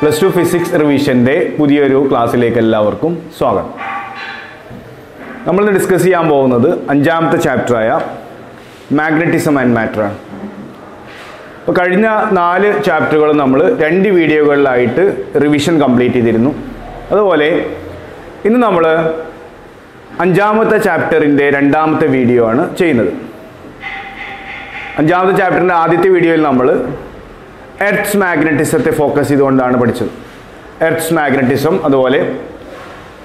Plus two physics റിവിഷന്റെ പുതിയൊരു ക്ലാസ്സിലേക്ക് എല്ലാവർക്കും സ്വാഗതം. നമ്മളിന്ന് ഡിസ്കസ് ചെയ്യാൻ പോകുന്നത് അഞ്ചാമത്തെ ചാപ്റ്ററായ മാഗ്നറ്റിസം ആൻഡ് മാറ്റർ ആണ്. അപ്പോൾ കഴിഞ്ഞ നാല് ചാപ്റ്ററുകൾ നമ്മൾ രണ്ട് വീഡിയോകളിലായിട്ട് റിവിഷൻ കംപ്ലീറ്റ് ചെയ്തിരുന്നു. അതുപോലെ ഇന്ന് നമ്മൾ അഞ്ചാമത്തെ ചാപ്റ്ററിന്റെ രണ്ടാമത്തെ വീഡിയോ ആണ് ചെയ്യുന്നത്. അഞ്ചാമത്തെ ചാപ്റ്ററിന്റെ ആദ്യത്തെ വീഡിയോയിൽ നമ്മൾ എർത്ത്സ് മാഗ്നറ്റിസത്തെ ഫോക്കസ് ചെയ്തുകൊണ്ടാണ് പഠിച്ചത്. എർത്ത്സ് മാഗ്നറ്റിസം അതുപോലെ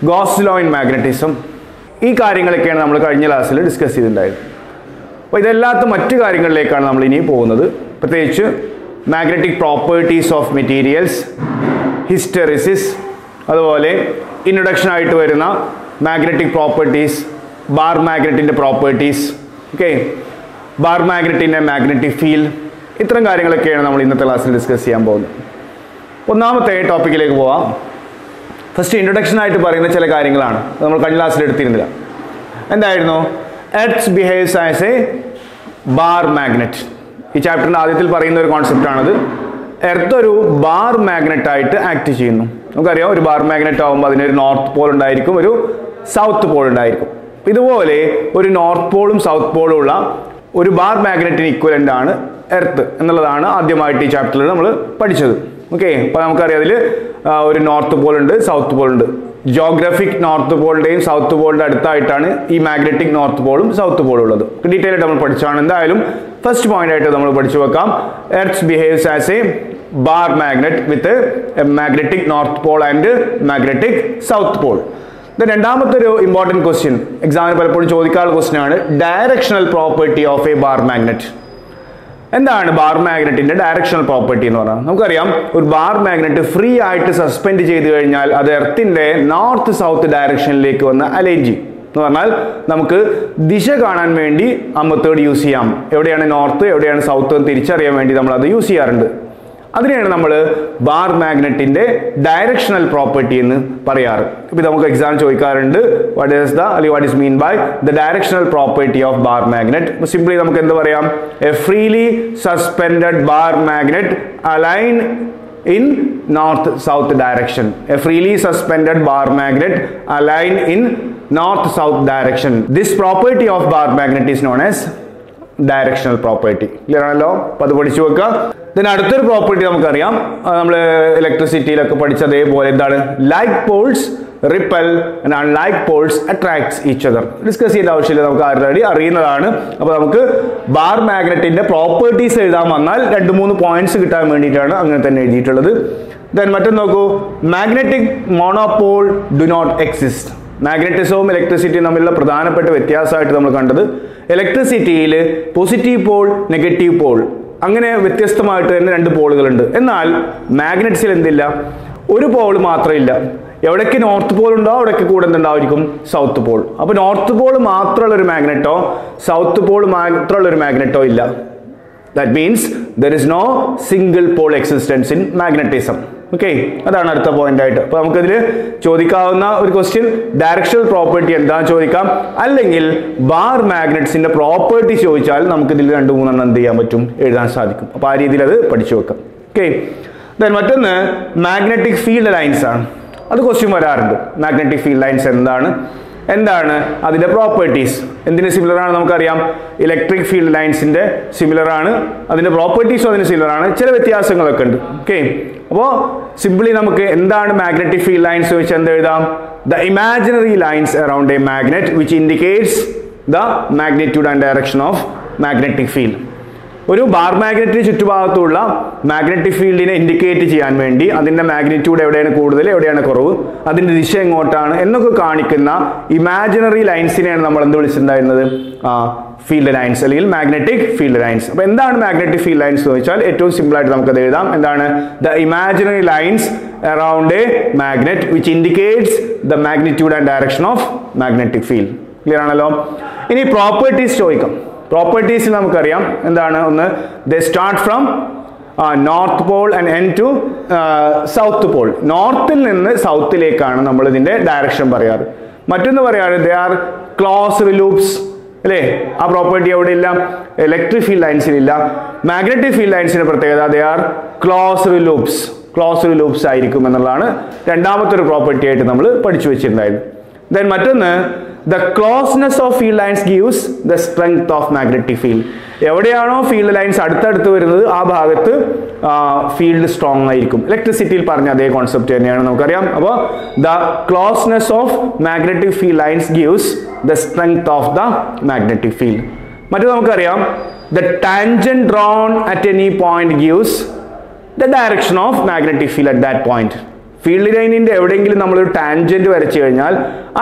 ഗോസ്ലോയിൻ മാഗ്നറ്റിസം ഈ കാര്യങ്ങളൊക്കെയാണ് നമ്മൾ കഴിഞ്ഞ ക്ലാസ്സിൽ ഡിസ്കസ് ചെയ്തിട്ടുണ്ടായത്. അപ്പോൾ ഇതല്ലാത്ത മറ്റു കാര്യങ്ങളിലേക്കാണ് നമ്മൾ ഇനി പോകുന്നത്. പ്രത്യേകിച്ച് magnetic properties of materials hysteresis അതുപോലെ ഇൻട്രൊഡക്ഷൻ ആയിട്ട് വരുന്ന മാഗ്നറ്റിക് പ്രോപ്പർട്ടീസ് ബാർ മാഗ്നറ്റിന്റെ പ്രോപ്പർട്ടീസ് ഓക്കെ ബാർ മാഗ്നറ്റിന്റെ മാഗ്നറ്റിക് ഫീൽഡ് ഇത്തരം കാര്യങ്ങളൊക്കെയാണ് നമ്മൾ ഇന്നത്തെ ക്ലാസ്സിൽ ഡിസ്കസ് ചെയ്യാൻ പോകുന്നത്. ഒന്നാമത്തെ ടോപ്പിക്കിലേക്ക് പോവാം. ഫസ്റ്റ് ഇൻട്രൊഡക്ഷൻ ആയിട്ട് പറയുന്ന ചില കാര്യങ്ങളാണ്. നമ്മൾ കഴിഞ്ഞ ക്ലാസ്സിൽ എടുത്തിരുന്നില്ല. എന്തായിരുന്നു? Earth behaves as a bar magnet ഈ ചാപ്റ്ററിന്റെ ആദ്യത്തിൽ പറയുന്ന ഒരു കോൺസെപ്റ്റ് കോൺസെപ്റ്റാണത് എർത്ത് ഒരു ബാർ മാഗ്നറ്റ് ആയിട്ട് ആക്ട് ചെയ്യുന്നു. നമുക്കറിയാം ഒരു ബാർ മാഗ്നറ്റ് ആകുമ്പോൾ അതിനൊരു നോർത്ത് പോൾ ഉണ്ടായിരിക്കും ഒരു സൗത്ത് പോൾ ഉണ്ടായിരിക്കും. ഇതുപോലെ ഒരു നോർത്ത് പോളും സൗത്ത് പോളും ഉള്ള ഒരു ബാർ മാഗ്നറ്റിന് ഇക്വലന്റ് ആണ് എർത്ത് എന്നുള്ളതാണ് ആദ്യമായിട്ട് ഈ ചാപ്റ്ററിൽ നമ്മൾ പഠിച്ചത്. ഓക്കെ അപ്പോൾ നമുക്കറിയാം അതിൽ ഒരു നോർത്ത് പോൾ ഉണ്ട് സൗത്ത് പോൾ ഉണ്ട്. ജോഗ്രഫിക് നോർത്ത് പോളിന്റെയും സൗത്ത് പോളിന്റെ അടുത്തായിട്ടാണ് ഈ മാഗ്നറ്റിക് നോർത്ത് പോളും സൗത്ത് പോളും ഉള്ളത്. ഡീറ്റെയിൽ ആയിട്ട് നമ്മൾ പഠിച്ചാണ് എന്തായാലും ഫസ്റ്റ് പോയിന്റ് ആയിട്ട് നമ്മൾ പഠിച്ചു വെക്കാം. Earth behaves as a bar magnet with magnetic north pole and magnetic south pole രണ്ടാമത്തെ ഒരു ഇമ്പോർട്ടന്റ് ക്വസ്റ്റ്യൻ എക്സാമിന് പലപ്പോഴും ചോദിക്കാനുള്ള ക്വസ്റ്റ്യൻ ആണ് directional property of a bar magnet എന്താണ് ബാർ മാഗ്നറ്റിന്റെ ഡയറക്ഷണൽ പ്രോപ്പർട്ടി എന്ന് പറഞ്ഞാൽ? നമുക്കറിയാം ഒരു ബാർ മാഗ്നറ്റ് ഫ്രീ ആയിട്ട് സസ്പെൻഡ് ചെയ്ത് കഴിഞ്ഞാൽ അത് എർത്തിന്റെ നോർത്ത് സൗത്ത് ഡയറക്ഷനിലേക്ക് വന്ന് അലൈൻ ചെയ്യും. എന്ന് പറഞ്ഞാൽ നമുക്ക് ദിശ കാണാൻ വേണ്ടി ആ മെത്തേഡ് യൂസ് ചെയ്യാം. എവിടെയാണ് നോർത്ത് എവിടെയാണ് സൗത്ത് തിരിച്ചറിയാൻ വേണ്ടി നമ്മൾ അത് യൂസ് ചെയ്യാറുണ്ട്. അതിനെയാണ് നമ്മൾ ബാർ മാഗ്നറ്റിന്റെ ഡയറക്ഷണൽ പ്രോപ്പർട്ടി എന്ന് പറയാറ്. ഇപ്പം നമുക്ക് എക്സാം ചോദിക്കാറുണ്ട്. വാട്ട് ഇസ് ദ അല്ലെങ്കിൽ what is mean by the directional property of bar magnet simply നമുക്ക് എന്ത് പറയാം? A freely suspended bar magnet align in north south direction a freely suspended bar magnet align in north south direction this property of bar magnet is known as directional property clear ആണല്ലോ? അപ്പോൾ അത് പഠിച്ചു വെക്കുക then അടുത്തൊരു property നമുക്കറിയാം. നമ്മൾ ഇലക്ട്രിസിറ്റിയിലൊക്കെ പഠിച്ച അതേപോലെ എന്താണ്? Like poles repel like poles attracts each other discuss ചെയ്യേണ്ട ആവശ്യമില്ല. നമുക്ക് ആൾറെഡി അറിയുന്നതാണ്. അപ്പോൾ നമുക്ക് ബാർ മാഗ്നറ്റിന്റെ പ്രോപ്പർട്ടീസ് എഴുതാൻ വന്നാൽ രണ്ട് മൂന്ന് പോയിന്റ്സ് കിട്ടാൻ വേണ്ടിയിട്ടാണ് അങ്ങനെ തന്നെ എഴുതിയിട്ടുള്ളത്. ദെൻ മറ്റൊന്ന് നോക്കൂ. Magnetic monopole do not exist മാഗ്നറ്റിസവും ഇലക്ട്രിസിറ്റിയും തമ്മിലുള്ള പ്രധാനപ്പെട്ട വ്യത്യാസമായിട്ട് നമ്മൾ കണ്ടത് ഇലക്ട്രിസിറ്റിയിൽ പോസിറ്റീവ് പോൾ നെഗറ്റീവ് പോൾ അങ്ങനെ വ്യത്യസ്തമായിട്ട് തന്നെ രണ്ട് പോളുകളുണ്ട് എന്നാൽ മാഗ്നറ്റ്സിൽ എന്തില്ല? ഒരു പോൾ മാത്രമില്ല. എവിടേക്ക് നോർത്ത് പോൾ ഉണ്ടോ അവിടേക്ക് കൂടെ എന്തുണ്ടാവും സൗത്ത് പോൾ അപ്പോൾ നോർത്ത് പോൾ മാത്രമുള്ള ഒരു മാഗ്നറ്റോ സൗത്ത് പോൾ മാത്രമുള്ള ഒരു മാഗ്നറ്റോ ഇല്ല. That means there is no single pole existence in magnetism okay അതാണ് അടുത്ത പോയിന്റ് ആയിട്ട്. അപ്പോൾ നമുക്കതിൽ ചോദിക്കാവുന്ന ഒരു ക്വസ്റ്റ്യൻ ഡയറക്ഷണൽ പ്രോപ്പർട്ടി എന്താണെന്ന് ചോദിക്കാം. അല്ലെങ്കിൽ ബാർ മാഗ്നറ്റ്സിന്റെ പ്രോപ്പർട്ടി ചോദിച്ചാൽ നമുക്കിതിൽ രണ്ടു മൂന്നെണ്ണം എന്ത് ചെയ്യാൻ പറ്റും? എഴുതാൻ സാധിക്കും. അപ്പോൾ ആ രീതിയിൽ അത് പഠിച്ചു വെക്കാം. ഓക്കെ ദെൻ മറ്റൊന്ന് മാഗ്നറ്റിക് ഫീൽഡ് ലൈൻസ് ആണ്. അത് ക്വസ്റ്റ്യൻ വരാറുണ്ട്. മാഗ്നറ്റിക് ഫീൽഡ് ലൈൻസ് എന്താണ്? എന്താണ് അതിന്റെ പ്രോപ്പർട്ടീസ് എന്തിന് സിമിലർ ആണ് നമുക്കറിയാം. ഇലക്ട്രിക് ഫീൽഡ് ലൈൻസിന്റെ സിമിലർ ആണ്. അതിന്റെ പ്രോപ്പർട്ടീസും അതിന് സിമിലർ ആണ്. ചില വ്യത്യാസങ്ങളൊക്കെ ഉണ്ട്. ഓക്കെ അപ്പോൾ സിംപിളി നമുക്ക് എന്താണ് മാഗ്നറ്റിക് ഫീൽഡ് ലൈൻസ് വെച്ച് എന്ത് എഴുതാം the imaginary lines around a magnet which indicates the magnitude and direction of magnetic field ഒരു ബാർ മാഗ്നറ്റിന് ചുറ്റുഭാഗത്തുള്ള മാഗ്നറ്റിക് ഫീൽഡിനെ ഇൻഡിക്കേറ്റ് ചെയ്യാൻ വേണ്ടി അതിന്റെ മാഗ്നിറ്റ്യൂഡ് എവിടെയാണ് കൂടുതൽ എവിടെയാണ് കുറവ് അതിന്റെ ദിശ എങ്ങോട്ടാണ് എന്നൊക്കെ കാണിക്കുന്ന ഇമാജിനറി ലൈൻസിനെയാണ് നമ്മൾ എന്ത് വിളിച്ചിട്ടുണ്ടായിരുന്നത്? ഫീൽഡ് ലൈൻസ് അല്ലെങ്കിൽ മാഗ്നറ്റിക് ഫീൽഡ് ലൈൻസ് അപ്പോൾ എന്താണ് മാഗ്നറ്റിക് ഫീൽഡ് ലൈൻസ് എന്ന് വെച്ചാൽ ഏറ്റവും സിമ്പിൾ ആയിട്ട് നമുക്കത് എഴുതാം. എന്താണ്? The imaginary lines around a magnet which indicates the magnitude and direction of magnetic field clear ആണല്ലോ? ഇനി പ്രോപ്പർട്ടീസ് ചോദിക്കാം. പ്രോപ്പർട്ടീസിൽ നമുക്കറിയാം. എന്താണ് ഒന്ന്? The start from north pole and end to south pole നോർത്തിൽ നിന്ന് സൗത്തിലേക്കാണ് നമ്മൾ ഇതിന്റെ ഡയറക്ഷൻ പറയാറ്. മറ്റൊന്ന് പറയാറ് ദേ ആർ ക്ലോസ് ലൂപ്സ് അല്ലേ? ആ പ്രോപ്പർട്ടി അവിടെ ഇല്ല ഇലക്ട്രിക് ഫീൽഡ് ലൈൻസിൽ ഇല്ല മാഗ്നറ്റിക് ഫീൽഡ് ലൈൻസിന്റെ പ്രത്യേകത they are close loops close loops ആയിരിക്കും എന്നുള്ളതാണ് രണ്ടാമത്തെ ഒരു പ്രോപ്പർട്ടി ആയിട്ട് നമ്മൾ പഠിച്ചു വെച്ചിട്ടുണ്ടായിരുന്നു ദെൻ മറ്റൊന്ന് the closeness of field lines gives the strength of magnetic field എവിടെയാണോ ഫീൽഡ് ലൈൻസ് അടുത്തടുത്ത് വരുന്നത് ആ ഭാഗത്ത് ഫീൽഡ് സ്ട്രോങ് ആയിരിക്കും. ഇലക്ട്രിസിറ്റിയിൽ പറഞ്ഞ അതേ കോൺസെപ്റ്റ് തന്നെയാണ് നമുക്കറിയാം. അപ്പോൾ the closeness of magnetic field lines gives the strength of the magnetic field മറ്റു നമുക്കറിയാം the tangent drawn at any point gives the direction of magnetic field at that point field ലൈനിന്റെ എവിടെയെങ്കിലും നമ്മളൊരു ടാൻജന്റ് വരച്ചു കഴിഞ്ഞാൽ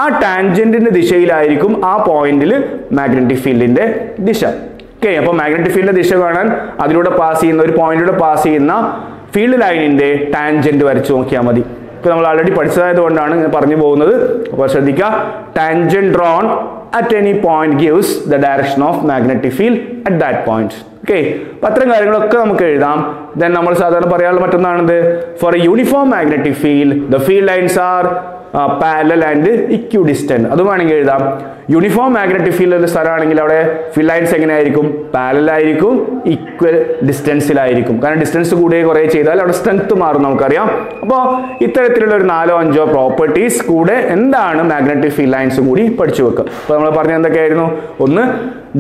ആ ടാൻജന്റിന്റെ ദിശയിലായിരിക്കും ആ പോയിന്റിൽ മാഗ്നറ്റിക് ഫീൽഡിന്റെ ദിശ. ഓക്കെ അപ്പോൾ മാഗ്നറ്റിക് ഫീൽഡിന്റെ ദിശ കാണാൻ അതിലൂടെ പാസ് ചെയ്യുന്ന ഒരു പോയിന്റിലൂടെ പാസ് ചെയ്യുന്ന ഫീൽഡ് ലൈനിന്റെ ടാൻജന്റ് വരച്ചു നോക്കിയാൽ മതി. ഇപ്പൊ നമ്മൾ ഓൾറെഡി പഠിച്ചതായത് കൊണ്ടാണ് ഇങ്ങനെ പറഞ്ഞു പോകുന്നത്. അപ്പോൾ ശ്രദ്ധിക്കുക. Tangent drawn at any point gives the direction of magnetic field at that point okay അപ്പം അത്തരം കാര്യങ്ങളൊക്കെ നമുക്ക് എഴുതാം. ദെൻ നമ്മൾ സാധാരണ പറയാനുള്ള മറ്റൊന്നാണിത് for a uniform magnetic field the field lines are parallel and equidistant അത് വേണമെങ്കിൽ എഴുതാം. യൂണിഫോം മാഗ്നറ്റിക് ഫീൽഡ് ഉള്ള സ്ഥലമാണെങ്കിൽ അവിടെ ഫീൽഡ് ലൈൻസ് എങ്ങനെയായിരിക്കും? പാരലായിരിക്കും ഈക്വൽ ഡിസ്റ്റൻസിലായിരിക്കും കാരണം ഡിസ്റ്റൻസ് കൂടെ കുറേ ചെയ്താൽ അവിടെ സ്ട്രെങ്ത് മാറും നമുക്കറിയാം. അപ്പോൾ ഇത്തരത്തിലുള്ള ഒരു നാലോ അഞ്ചോ പ്രോപ്പർട്ടീസ് കൂടെ എന്താണ് മാഗ്നറ്റിക് ഫീൽഡ് ലൈൻസ് കൂടി പഠിച്ചു വെക്കുക. അപ്പോൾ നമ്മൾ പറഞ്ഞ എന്തൊക്കെയായിരുന്നു? ഒന്ന്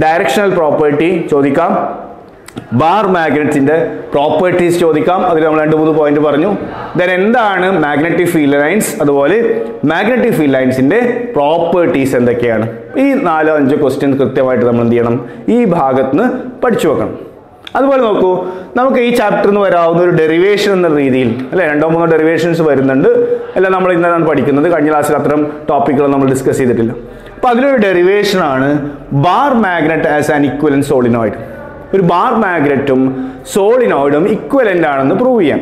ഡയറക്ഷണൽ പ്രോപ്പർട്ടി ചോദിക്കാം. ബാർ മാഗ്നറ്റിന്റെ പ്രോപ്പർട്ടീസ് ചോദിക്കാം. അതിൽ നമ്മൾ രണ്ട് മൂന്ന് പോയിന്റ് പറഞ്ഞു. ദെൻ എന്താണ് മാഗ്നറ്റിക് ഫീൽഡ് ലൈൻസ് അതുപോലെ മാഗ്നറ്റിക് ഫീൽഡ് ലൈൻസിന്റെ പ്രോപ്പർട്ടീസ് എന്തൊക്കെയാണ്? ഈ നാലോ അഞ്ചോ ക്വസ്റ്റ്യൻ കൃത്യമായിട്ട് നമ്മൾ എന്ത് ചെയ്യണം? ഈ ഭാഗത്ത് നിന്ന് പഠിച്ചു വെക്കണം. അതുപോലെ നോക്കൂ നമുക്ക് ഈ ചാപ്റ്ററിൽ നിന്ന് വരാവുന്ന ഒരു ഡെറിവേഷൻ എന്ന രീതിയിൽ അല്ലെ? രണ്ടോ മൂന്നോ ഡെറിവേഷൻസ് വരുന്നുണ്ട് അല്ല നമ്മൾ ഇന്നാണ് പഠിക്കുന്നത്. കഴിഞ്ഞ ക്ലാസ്സിൽ അത്തരം ടോപ്പിക്കുകൾ നമ്മൾ ഡിസ്കസ് ചെയ്തിട്ടില്ല. അപ്പൊ അതിലൊരു ഡെറിവേഷനാണ് bar magnet as an equivalent solenoid ഒരു ബാർ മാഗ്നറ്റും സോളിനോയിഡും ഇക്വലന്റ് ആണെന്ന് പ്രൂവ് ചെയ്യാം.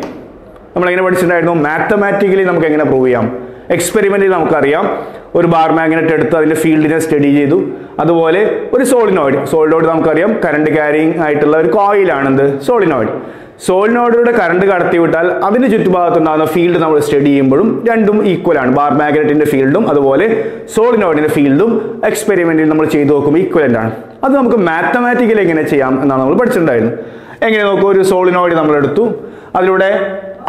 നമ്മളെങ്ങനെ പഠിച്ചിട്ടുണ്ടായിരുന്നു? മാത്തമാറ്റിക്കലി നമുക്ക് എങ്ങനെ പ്രൂവ് ചെയ്യാം എക്സ്പെരിമെന്റിൽ നമുക്കറിയാം. ഒരു ബാർ മാഗ്നറ്റ് എടുത്ത് അതിന്റെ ഫീൽഡിനെ സ്റ്റഡി ചെയ്തു. അതുപോലെ ഒരു സോളിനോയിഡ്. സോളിനോയിഡ് നമുക്കറിയാം. കറണ്ട് ക്യാരിങ് ആയിട്ടുള്ള ഒരു കോയിലാണെന്ത് സോളിനോയിഡ്. സോളിനോയിഡിലൂടെ കറണ്ട് കടത്തി വിട്ടാൽ അതിന് ചുറ്റുഭാഗത്തുണ്ടാകുന്ന ഫീൽഡ് നമ്മൾ സ്റ്റഡി ചെയ്യുമ്പോഴും രണ്ടും ഈക്വൽ ആണ്. ബാർ മാഗ്നറ്റിന്റെ ഫീൽഡും അതുപോലെ സോളിനോയിഡിന്റെ ഫീൽഡും എക്സ്പെരിമെന്റിൽ നമ്മൾ ചെയ്തു നോക്കുമ്പോൾ ഈക്വലന്റ് ആണ്. അത് നമുക്ക് മാത്തമാറ്റിക്കലി എങ്ങനെ ചെയ്യാം എന്നാണ് നമ്മൾ പഠിച്ചിട്ടുണ്ടായിരുന്നു എങ്ങനെ നോക്കൂ ഒരു സോളിനോയിഡ് നമ്മൾ എടുത്തു. അതിലൂടെ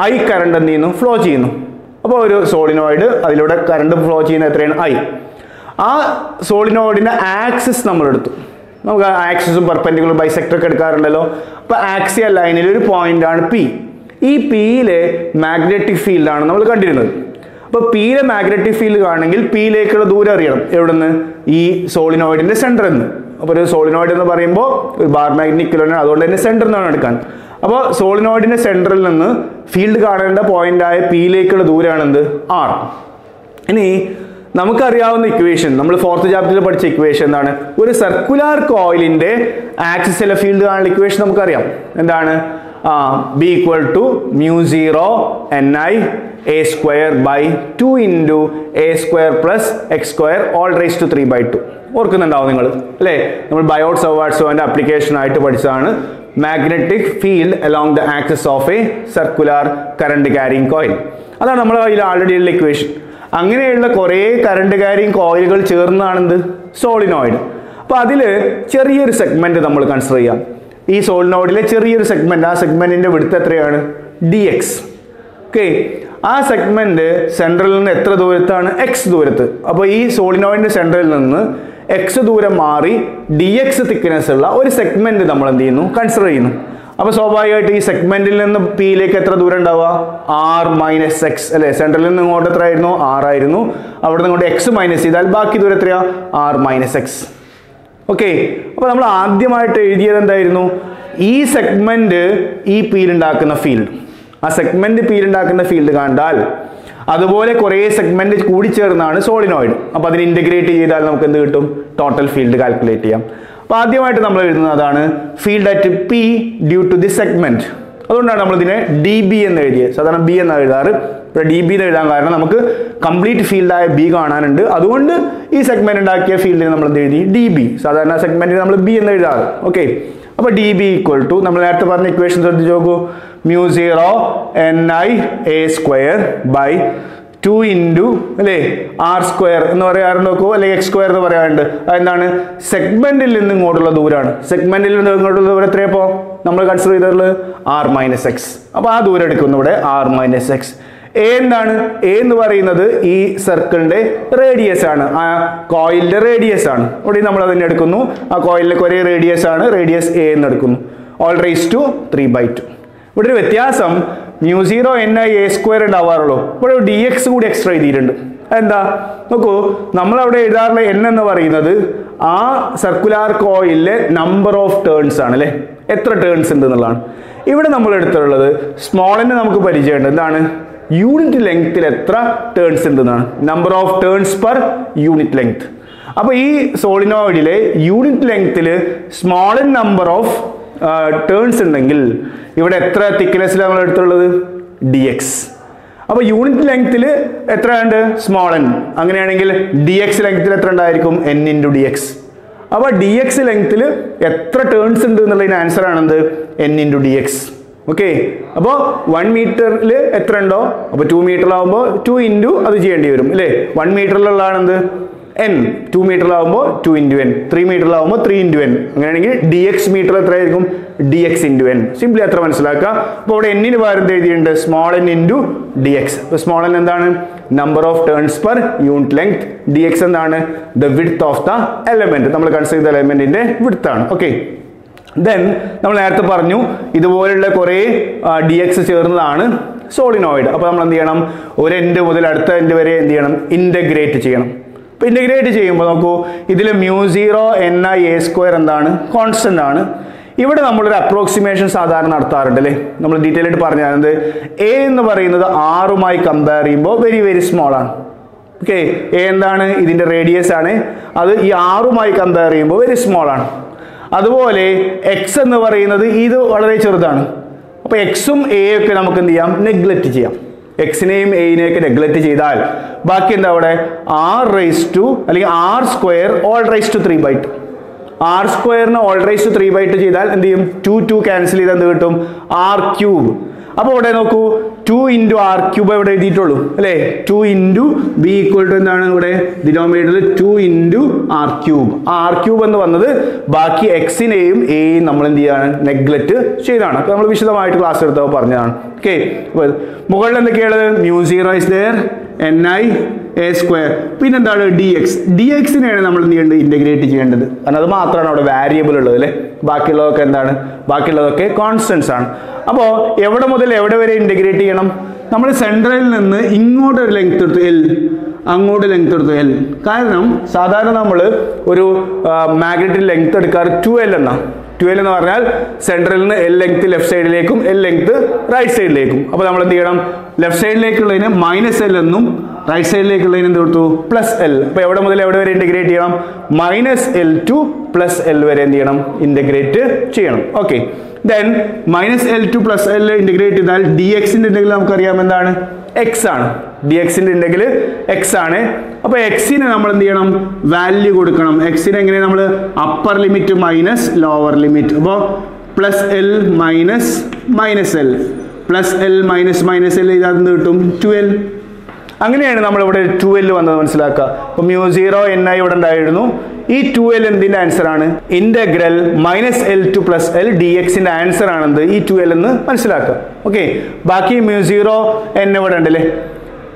ഐ കറണ്ട് എന്ത് ചെയ്യുന്നു? ഫ്ലോ ചെയ്യുന്നു. അപ്പോൾ ഒരു സോളിനോയിഡ് അതിലൂടെ കറണ്ട് ഫ്ലോ ചെയ്യുന്ന എത്രയാണ്? ഐ ആ സോളിനോയിഡിന്റെ ആക്സിസ് നമ്മൾ എടുത്തു. നമുക്ക് ആക്സിസും പെർപെൻഡിക്കുലർ ബൈസെക്ടർ ഒക്കെ എടുക്കാറുണ്ടല്ലോ. അപ്പോൾ ആക്സിയ ലൈനിൽ ഒരു പോയിന്റ് ആണ് പി ഈ പിയിലെ മാഗ്നറ്റിക് ഫീൽഡാണ് നമ്മൾ കണ്ടിരുന്നത്. അപ്പോൾ പിയിലെ മാഗ്നറ്റിക് ഫീൽഡ് കാണണമെങ്കിൽ പിയിലേക്കുള്ള ദൂരം അറിയണം. എവിടെ നിന്ന് ഈ സോളിനോയിഡിന്റെ സെന്ററിൽ നിന്ന് അപ്പോൾ ഒരു സോളിനോയിഡ് എന്ന് പറയുമ്പോൾ ഒരു ബാർ മാഗ്നറ്റിക് കിലോനാണ് അതുകൊണ്ട് തന്നെ സെന്ററിൽ നിന്നാണ് എടുക്കാൻ. അപ്പോൾ സോളിനോയിഡിന്റെ സെന്ററിൽ നിന്ന് ഫീൽഡ് കാണേണ്ട പോയിന്റായ പിയിലേക്കുള്ള ദൂരമാണ് എന്ത്? ആർ ഇനി നമുക്കറിയാവുന്ന ഇക്വേഷൻ നമ്മൾ ഫോർത്ത് ചാപ്റ്ററിൽ പഠിച്ച ഇക്വേഷൻ എന്താണ്? ഒരു സർക്കുലാർ കോയിലിന്റെ ആക്സിസിലെ ഫീൽഡ് കാണുന്ന ഇക്വേഷൻ നമുക്കറിയാം. എന്താണ്? B equal to mu zero N I A square by two into A square plus X square whole raise to three by two ഓർക്കുന്നുണ്ടാവും നിങ്ങൾ അല്ലേ? നമ്മൾ ബയോട്ട് അപ്ലിക്കേഷൻ ആയിട്ട് പഠിച്ചതാണ്. Magnetic field along the axis of a circular current carrying coil അതാണ് നമ്മൾ കയ്യിൽ already ഉള്ള equation അങ്ങനെയുള്ള കുറേ കറണ്ട് ക്യാരിങ് കോയിലുകൾ ചേർന്നതാണെന്ത്? സോളിനോയിഡ് അപ്പോൾ അതിൽ ചെറിയൊരു സെഗ്മെന്റ് നമ്മൾ കൺസിഡർ ചെയ്യാം. ഈ സോളിനോയിഡിലെ ചെറിയൊരു സെഗ്മെന്റ് ആ സെഗ്മെന്റിന്റെ വിടുത്ത് എത്രയാണ്? ഡി എക്സ് ഓക്കെ ആ സെഗ്മെന്റ് സെൻട്രലിൽ നിന്ന് എത്ര ദൂരത്താണ്? എക്സ് ദൂരത്ത്. അപ്പോൾ ഈ സോളിനോയിഡിന്റെ സെൻട്രലിൽ നിന്ന് എക്സ് ദൂരം മാറി ഡി എക്സ് തിക്നെസ് ഉള്ള ഒരു സെഗ്മെന്റ് നമ്മൾ എന്ത് ചെയ്യുന്നു? കൺസിഡർ ചെയ്യുന്നു. അപ്പോൾ സ്വാഭാവികമായിട്ട് ഈ സെഗ്മെന്റിൽ നിന്ന് പിയിലേക്ക് എത്ര ദൂരം ഉണ്ടാവുക? ആർ മൈനസ് എക്സ് അല്ലെ? സെൻട്രലിൽ നിന്ന് ഇങ്ങോട്ട് എത്ര ആയിരുന്നു? അവിടെ നിന്ന് ഇങ്ങോട്ട് എക്സ് മൈനസ് ചെയ്താൽ ബാക്കി ദൂരം എത്രയാ? ആർ മൈനസ് എക്സ് ഓക്കെ അപ്പോൾ നമ്മൾ ആദ്യമായിട്ട് എഴുതിയത് എന്തായിരുന്നു? ഈ സെഗ്മെന്റ് ഈ പിയിൽ ഉണ്ടാക്കുന്ന ഫീൽഡ് ആ സെഗ്മെന്റ് പിയിൽ ഉണ്ടാക്കുന്ന ഫീൽഡ് കണ്ടാൽ അതുപോലെ കുറേ സെഗ്മെന്റ് കൂടി ചേർന്നാണ് സോളിനോയിഡ് അപ്പോൾ അതിന് ഇന്റഗ്രേറ്റ് ചെയ്താൽ നമുക്ക് എന്ത് കിട്ടും? ടോട്ടൽ ഫീൽഡ് കാൽക്കുലേറ്റ് ചെയ്യാം. അപ്പോൾ ആദ്യമായിട്ട് നമ്മൾ എഴുതുന്നത് അതാണ് field at P due to the segment അതുകൊണ്ടാണ് നമ്മൾ ഇതിനെ ഡി ബി എന്ന് എഴുതിയത് സാധാരണ ബി എന്നാണ് എഴുതാറ്. ഇവിടെ ഡി ബി എന്ന് എഴുതാൻ കാരണം നമുക്ക് കംപ്ലീറ്റ് ഫീൽഡായ ബി കാണാനുണ്ട്. അതുകൊണ്ട് ഈ സെഗ്മെന്റ് ഉണ്ടാക്കിയ ഫീൽഡിന് നമ്മൾ എന്ത് എഴുതി? ഡി ബി സാധാരണ സെഗ്മെന്റിന് നമ്മൾ ബി എന്ന് എഴുതാറ്. ഓക്കെ അപ്പോൾ ഡി ബി ഈക്വൽ ടു നമ്മൾ നേരത്തെ പറഞ്ഞ ഇക്വേഷൻ ശ്രദ്ധിച്ചു നോക്കൂ. Mu zero N I A square by two into അല്ലേ? ആർ സ്ക്വയർ എന്ന് പറയാറുണ്ട് നോക്കൂ. അല്ലെങ്കിൽ എക്സ് സ്ക്വയർ എന്ന് പറയാറുണ്ട്. അതെന്താണ്? സെഗ്മെന്റിൽ നിന്ന് ഇങ്ങോട്ടുള്ള ദൂരമാണ് സെഗ്മെന്റിൽ നിന്ന് ഇങ്ങോട്ടുള്ള ദൂരം എത്രയപ്പോ നമ്മൾ കൺസിഡർ ചെയ്തിട്ടുള്ളത് ആർ മൈനസ് എക്സ് അപ്പോൾ ആ ദൂരം എടുക്കുന്നു ഇവിടെ ആർ മൈനസ് എക്സ് എ എന്താണ്? എ എന്ന് പറയുന്നത് ഈ സർക്കിളിന്റെ റേഡിയസ് ആണ്. ആ കോയിലിന്റെ റേഡിയസ് ആണ്. ഇവിടെ നമ്മൾ അതിനെ എടുക്കുന്നു. ആ കോയിലിലേക്ക് ഒരേ റേഡിയസ് ആണ്. റേഡിയസ് എ എന്ന് എടുക്കുന്നു. Whole raise to three by two ഇവിടെ ഒരു വ്യത്യാസം mu zero N I A square ഉണ്ടാവാറുള്ളൂ. ഇവിടെ ഡി എക്സ് കൂടി എക്സ്ട്രാ എഴുതിയിട്ടുണ്ട്. എന്താ നോക്കൂ നമ്മൾ അവിടെ എഴുതാറുള്ള എൻ എന്ന് പറയുന്നത് ആ സർക്കുലാർ കോയിലിലെ നമ്പർ ഓഫ് ടേൺസ് ആണ് അല്ലേ? എത്ര ടേൺസ് ഉണ്ട് എന്നുള്ളതാണ്. ഇവിടെ നമ്മൾ എടുത്തിട്ടുള്ളത് സ്മോളിന് നമുക്ക് പരിചയമുണ്ട്. എന്താണ്? യൂണിറ്റ് ലെങ്ത്തിൽ എത്ര ടേൺസ് ഉണ്ടെന്നാണ് number of turns per unit length അപ്പോൾ ഈ സോളിനോയിഡിലെ യൂണിറ്റ് ലെങ്ത്തിൽ സ്മോളൻ നമ്പർ ഓഫ് ടേൺസ് ഉണ്ടെങ്കിൽ ഇവിടെ എത്ര തിക്നെസ്സിൽ നമ്മൾ എടുത്തുള്ളത് ഡി എക്സ് അപ്പോൾ യൂണിറ്റ് ലെങ്ത്തിൽ എത്ര ഉണ്ട്? സ്മോൾ എൻ അങ്ങനെയാണെങ്കിൽ ഡി എക്സ് ലെങ്ത്തിൽ എത്ര ഉണ്ടായിരിക്കും? എൻ ഇന്റു ഡി എക്സ് അപ്പോൾ ഡി എക്സ് ലെങ്ത്തിൽ എത്ര ടേൺസ് ഉണ്ട് എന്നുള്ളതിന് answer ആണെന്ത്? N into D X okay അപ്പോൾ വൺ മീറ്ററിൽ എത്ര ഉണ്ടോ? അപ്പോൾ ടു മീറ്ററിലാവുമ്പോൾ ടു ഇന്റു അത് ചെയ്യേണ്ടി വരും അല്ലേ? വൺ മീറ്ററിലുള്ളതാണെന്ത് എൻ ടു മീറ്ററിലാവുമ്പോൾ ടു ഇന്റു എൻ ത്രീ മീറ്ററിലാവുമ്പോൾ ത്രീ ഇന്റു എൻ അങ്ങനെയാണെങ്കിൽ ഡി എക്സ് മീറ്റർ എത്രയായിരിക്കും? D X into N simply അത്ര മനസ്സിലാക്കുക? അപ്പോൾ അവിടെ എന്നിന് പകരം എഴുതിയിട്ടുണ്ട്? Small N into D X അപ്പോൾ സ്മോൾ എൻ എന്താണ്? Number of turns per unit length D X എന്താണ്? The width of the element നമ്മൾ കൺസിഡർ ചെയ്ത എലമെന്റിന്റെ വിഡ്ത്ത് ആണ്. ഓക്കെ ദെൻ നമ്മൾ നേരത്തെ പറഞ്ഞു ഇതുപോലുള്ള കുറേ ഡി എക്സ് ചേർന്നതാണ് സോളിനോയിഡ് അപ്പോൾ നമ്മൾ എന്ത് ചെയ്യണം? ഒരു എൻഡ് മുതൽ അടുത്ത എൻഡ് വരെ എന്ത് ചെയ്യണം? ഇന്റഗ്രേറ്റ് ചെയ്യണം. അപ്പോൾ ഇന്റഗ്രേറ്റ് ചെയ്യുമ്പോൾ നോക്കൂ ഇതിൽ mu zero N I A square എന്താണ്? കോൺസ്റ്റന്റ് ആണ്. ഇവിടെ നമ്മളൊരു അപ്രോക്സിമേഷൻ സാധാരണ നടത്താറുണ്ട് അല്ലേ? നമ്മൾ ഡീറ്റെയിൽ ആയിട്ട് പറഞ്ഞത് എ എന്ന് പറയുന്നത് ആറുമായി കമ്പയർ ചെയ്യുമ്പോൾ വെരി വെരി സ്മോൾ ആണ്. ഓക്കെ എ എന്താണ്? ഇതിന്റെ റേഡിയസ് ആണ്. അത് ഈ ആറുമായി കമ്പയർ ചെയ്യുമ്പോൾ വെരി സ്മോൾ ആണ്. അതുപോലെ എക്സ് എന്ന് പറയുന്നത് ഇത് വളരെ ചെറുതാണ്. അപ്പോൾ എക്സും ഒക്കെ നമുക്ക് എന്ത് ചെയ്യാം? നെഗ്ലക്റ്റ് ചെയ്യാം. എക്സിനെയും എയിനെയൊക്കെ നെഗ്ലക്റ്റ് ചെയ്താൽ ബാക്കി എന്താ അവിടെ? ആർ റേസ് ടു അല്ലെങ്കിൽ R square whole raise to three by two R സ്ക്വയറിന് whole raise to three by two ചെയ്താൽ എന്ത് ചെയ്യും? ടു ടു ക്യാൻസൽ ചെയ്താൽ എന്ത് കിട്ടും? ആർ ക്യൂബ് അപ്പോൾ ഇവിടെ നോക്കൂ. ടു ഇന്റു ആർ ക്യൂബ് ഇവിടെ എഴുതിയിട്ടുള്ളൂ? അല്ലേ? Two into B equal to എന്താണ് ഇവിടെ? ഡിനോമിനേറ്ററിൽ two into R cube R cube എന്ന് വന്നത് ബാക്കി എക്സിനെയും എയും നമ്മൾ എന്ത് ചെയ്യാണ്? നെഗ്ലക്റ്റ് ചെയ്താണ്. അപ്പോൾ നമ്മൾ വിശദമായിട്ട് ക്ലാസ് എടുത്തപ്പോൾ പറഞ്ഞതാണ്. ഓക്കെ മുകളിൽ എന്തൊക്കെയാണ് mu zero is there N I A square പിന്നെ എന്താണ് ഡി എക്സ് ഡി എക്സിനെയാണ് നമ്മൾ നീണ്ട് ഇന്റഗ്രേറ്റ് ചെയ്യേണ്ടത്. കാരണം അത് മാത്രമാണ് അവിടെ വാരിയബിൾ ഉള്ളത് അല്ലേ? ബാക്കിയുള്ളതൊക്കെ എന്താണ്? ബാക്കിയുള്ളതൊക്കെ കോൺസ്റ്റൻസ് ആണ്. അപ്പോൾ എവിടെ മുതൽ എവിടെ വരെ ഇന്റഗ്രേറ്റ് ചെയ്യണം? നമ്മൾ സെൻട്രലിൽ നിന്ന് ഇങ്ങോട്ട് ഒരു ലെങ്ത് എടുത്തു. എൽ അങ്ങോട്ട് ലെങ്ത് എടുത്തു. എൽ കാരണം സാധാരണ നമ്മൾ ഒരു മാഗ്നറ്റിക് ലെങ്ത് എടുക്കാറ് ടു എൽ എന്നാണ് ട്വൽവ് എന്ന് പറഞ്ഞാൽ സെൻട്രലിൽ നിന്ന് എൽ ലെങ്ത് ലെഫ്റ്റ് സൈഡിലേക്കും എൽ ലെങ്ത് റൈറ്റ് സൈഡിലേക്കും അപ്പോൾ നമ്മൾ എന്ത് ചെയ്യണം? ലെഫ്റ്റ് സൈഡിലേക്കുള്ളതിന് മൈനസ് എൽ എന്നും റൈറ്റ് സൈഡിലേക്കുള്ളതിന് എന്ത് കൊടുത്തു? പ്ലസ് എൽ അപ്പോൾ എവിടെ മുതൽ എവിടെ വരെ ഇന്റഗ്രേറ്റ് ചെയ്യണം? Minus L to plus L വരെ എന്ത് ചെയ്യണം? ഇന്റഗ്രേറ്റ് ചെയ്യണം. Okay then minus L to plus L integrate ചെയ്താൽ ഡി എക്സിന്റെ ഉണ്ടെങ്കിൽ നമുക്കറിയാം എന്താണ്? എക്സ് ആണ്. ഡി എക്സിന്റെ ഉണ്ടെങ്കിൽ എക്സ് ആണ്. അപ്പോൾ എക്സിന് നമ്മൾ എന്ത് ചെയ്യണം? വാല്യൂ കൊടുക്കണം. എക്സിന് എങ്ങനെ നമ്മൾ upper limit minus lower limit അപ്പോൾ plus L minus minus L plus L minus minus L ഇത് എന്ത് കിട്ടും? ട്വൽവ് അങ്ങനെയാണ് നമ്മളിവിടെ ട്വൽവ് വന്നത് മനസ്സിലാക്കുക. അപ്പോൾ മ്യൂ സീറോ എൻ ഐ ഇവിടെ ഉണ്ടായിരുന്നു. ഈ ടു എൽ എന്തിന്റെ ആൻസർ ആണ്? Integral minus L to plus L D എക്സിന്റെ ആൻസർ ആണെന്ന് ഈ ടു എന്ന് മനസ്സിലാക്കുക. ഓക്കെ ബാക്കി മ്യൂ സീറോ എൻ ഇവിടെ ഉണ്ടല്ലേ?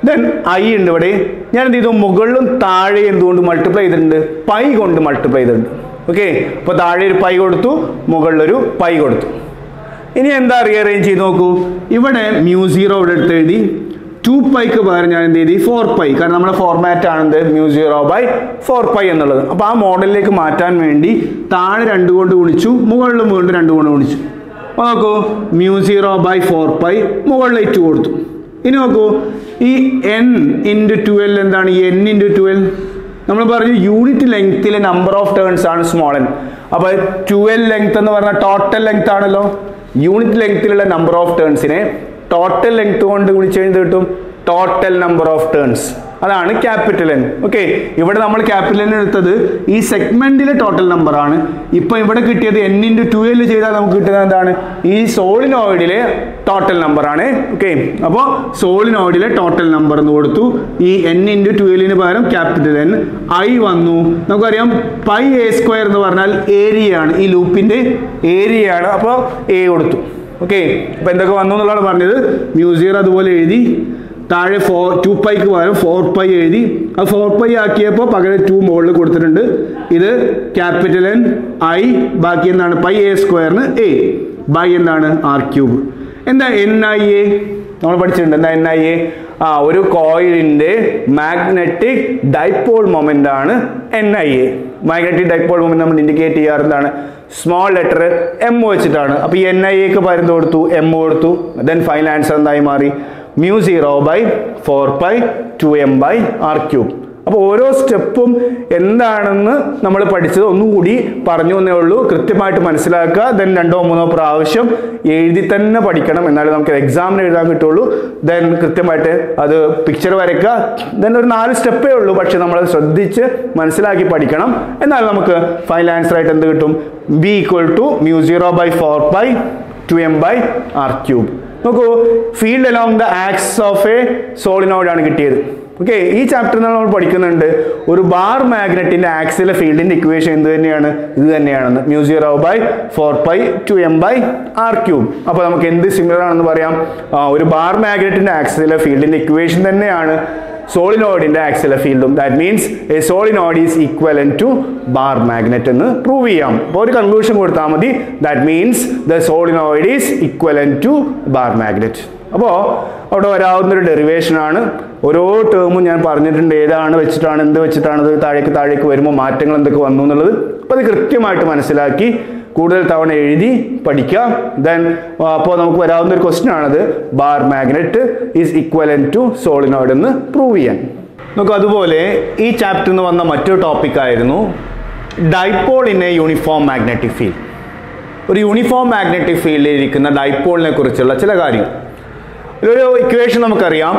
ദെൻ ഐ ഉണ്ട് ഇവിടെ. ഞാൻ എന്ത് ചെയ്തു? മുകളിലും താഴെ എന്തുകൊണ്ട് മൾട്ടിപ്ലൈ ചെയ്തിട്ടുണ്ട്? പൈ കൊണ്ട് മൾട്ടിപ്ലൈ ചെയ്തിട്ടുണ്ട്. ഓക്കെ അപ്പോൾ താഴെ ഒരു പൈ കൊടുത്തു മുകളിലൊരു പൈ കൊടുത്തു. ഇനി എന്താ റീഅറേഞ്ച് ചെയ്ത് നോക്കൂ? ഇവിടെ മ്യൂ സീറോ ഇവിടെ എടുത്ത് എഴുതി. ടു പൈക്ക് പകരം ഞാൻ എന്ത് ചെയ്തി? ഫോർ പൈ കാരണം നമ്മുടെ format ആണെന്ത്? Mu zero by four pi എന്നുള്ളത്. അപ്പോൾ ആ മോഡലിലേക്ക് മാറ്റാൻ വേണ്ടി താഴെ രണ്ട് കൊണ്ട് ഗുണിച്ചു മുകളിലും വീണ്ടും രണ്ട് കൊണ്ട് ഗുണിച്ചു. അപ്പോൾ നോക്കൂ. Mu zero by four pi മുകളിലേക്ക് കൊടുത്തു. ഇനി നോക്കൂ ഈ എൻ ഇന്റു ട്വൽവ് എന്താണ്? എൻ ഇന്റു ട്വൽവ് നമ്മൾ പറഞ്ഞു യൂണിറ്റ് ലെങ്ത്തിലെ നമ്പർ ഓഫ് ടേൺസ് ആണ് സ്മോൾ എൻ അപ്പോൾ ട്വൽവ് ലെങ്ത് എന്ന് പറഞ്ഞാൽ ടോട്ടൽ ലെങ്ത് ആണല്ലോ. യൂണിറ്റ് ലെങ്ത്തിലുള്ള നമ്പർ ഓഫ് ടേൺസിനെ ടോട്ടൽ ലെങ്ത് കൊണ്ട് ഗുണിച്ച് കഴിഞ്ഞ് കിട്ടും ടോട്ടൽ നമ്പർ ഓഫ് ടേൺസ് അതാണ് ക്യാപിറ്റൽ എൻ ഓക്കെ ഇവിടെ നമ്മൾ ക്യാപിറ്റൽ എൻ എടുത്തത് ഈ സെഗ്മെന്റിലെ ടോട്ടൽ നമ്പർ ആണ്. ഇപ്പൊ ഇവിടെ കിട്ടിയത് എൻ ഇന്റു ടു ചെയ്താൽ നമുക്ക് കിട്ടുന്നത് എന്താണ്? ഈ സോളിനോയിഡിലെ ടോട്ടൽ നമ്പർ ആണ്. ഓക്കെ അപ്പോൾ സോളിനോയിഡിലെ ടോട്ടൽ നമ്പർ എന്ന് കൊടുത്തു. ഈ എൻ ഇന്റു ട്വൽവിന് പകരം ക്യാപിറ്റൽ എൻ ഐ വന്നു. നമുക്കറിയാം പൈ എ സ്ക്വയർ എന്ന് പറഞ്ഞാൽ ഏരിയ ആണ്. ഈ ലൂപ്പിന്റെ ഏരിയ ആണ്. അപ്പോൾ എ കൊടുത്തു. ഓക്കെ അപ്പോൾ എന്തൊക്കെ വന്നു എന്നുള്ളതാണ് പറഞ്ഞത്. മ്യൂസിയർ അതുപോലെ എഴുതി. താഴെ ഫോർ ടു പൈക്ക് പകരം ഫോർ പൈ എഴുതി. അത് ഫോർ പൈ ആക്കിയപ്പോൾ പകരം ടു മുകളിൽ കൊടുത്തിട്ടുണ്ട്. ഇത് ക്യാപിറ്റൽ എൻ ഐ ബാക്കി എന്താണ്? പൈ എ സ്ക്വയറിന് എ ബൈ എന്താണ്? ആർ ക്യൂബ് എന്താ എൻ ഐ എ നമ്മൾ പഠിച്ചിട്ടുണ്ട്. എന്താ എൻ ഐ എ ആ ഒരു കോയിലിന്റെ മാഗ്നറ്റിക് ഡൈപോൾ മൊമെന്റ് ആണ് N I A magnetic dipole moment നമ്മൾ ഇൻഡിക്കേറ്റ് ചെയ്യാറ് എന്താണ് സ്മോൾ ലെറ്റർ എം ഒ വെച്ചിട്ടാണ്. അപ്പോൾ ഈ എൻ ഐ എക്ക് പകരം കൊടുത്തു? എം ഒ കൊടുത്തു. ദെൻ ഫൈനൽ ആൻസർ എന്തായി മാറി? Mu zero by four by two M by R cube അപ്പോൾ ഓരോ സ്റ്റെപ്പും എന്താണെന്ന് നമ്മൾ പഠിച്ചത് ഒന്നുകൂടി പറഞ്ഞു എന്നേ ഉള്ളൂ. കൃത്യമായിട്ട് മനസ്സിലാക്കുക. ദെൻ രണ്ടോ മൂന്നോ പ്രാവശ്യം എഴുതി തന്നെ പഠിക്കണം എന്നാലേ നമുക്ക് എക്സാമിന് എഴുതാൻ കിട്ടുള്ളൂ. ദെൻ കൃത്യമായിട്ട് അത് പിക്ചർ വരയ്ക്കുക. ദെൻ ഒരു നാല് സ്റ്റെപ്പേ ഉള്ളൂ. പക്ഷെ നമ്മൾ ശ്രദ്ധിച്ച് മനസ്സിലാക്കി പഠിക്കണം. എന്നാൽ നമുക്ക് ഫൈനൽ ആൻസർ ആയിട്ട് എന്ത് കിട്ടും? B equal to mu zero by four by two M by R cube നോക്കൂ field along the axis of a solenoid ആണ് കിട്ടിയത്. ഓക്കെ ഈ ചാപ്റ്ററിൽ നമ്മൾ പഠിക്കുന്നുണ്ട് ഒരു ബാർ മാഗ്നറ്റിന്റെ ആക്സിലെ ഫീൽഡിന്റെ ഇക്വേഷൻ എന്ത് തന്നെയാണ്? ഇത് തന്നെയാണെന്ന്. Mu zero by four pi two M by R cube അപ്പോൾ നമുക്ക് എന്ത് സിമിലർ ആണെന്ന് പറയാം? ഒരു ബാർ മാഗ്നറ്റിന്റെ ആക്സിലെ ഫീൽഡിന്റെ ഇക്വേഷൻ തന്നെയാണ് സോളിനോയിഡിന്റെ ആക്സിലെ ഫീൽഡും that means a solenoid is equal to bar magnet എന്ന് പ്രൂവ് ചെയ്യാം. അപ്പോൾ ഒരു കൺക്ലൂഷൻ കൊടുത്താൽ മതി. That means the solenoid is equal to bar magnet അപ്പോൾ അവിടെ വരാവുന്ന ഒരു ഡെറിവേഷൻ ആണ് ഓരോ ടേമും ഞാൻ പറഞ്ഞിട്ടുണ്ട്. ഏതാണ് വെച്ചിട്ടാണ് എന്ത് വെച്ചിട്ടാണ് അത് താഴേക്ക് താഴേക്ക് വരുമ്പോൾ മാറ്റങ്ങൾ എന്തൊക്കെ വന്നു എന്നുള്ളത് അപ്പോൾ അത് കൃത്യമായിട്ട് മനസ്സിലാക്കി കൂടുതൽ തവണ എഴുതി പഠിക്കാം ദെൻ അപ്പോൾ നമുക്ക് വരാവുന്ന ഒരു ക്വസ്റ്റ്യൻ ആണത്. Bar magnet is equivalent to solenoid എന്ന് പ്രൂവ് ചെയ്യാൻ. നമുക്ക് അതുപോലെ ഈ ചാപ്റ്ററിൽ നിന്ന് വന്ന മറ്റൊരു ടോപ്പിക് ആയിരുന്നു. Dipole in a uniform magnetic field ഒരു യൂണിഫോം മാഗ്നറ്റിക് ഫീൽഡിൽ ഇരിക്കുന്ന ഡൈപ്പോളിനെ കുറിച്ചുള്ള ചില കാര്യങ്ങൾ. ഒരു ഇക്വേഷൻ നമുക്കറിയാം.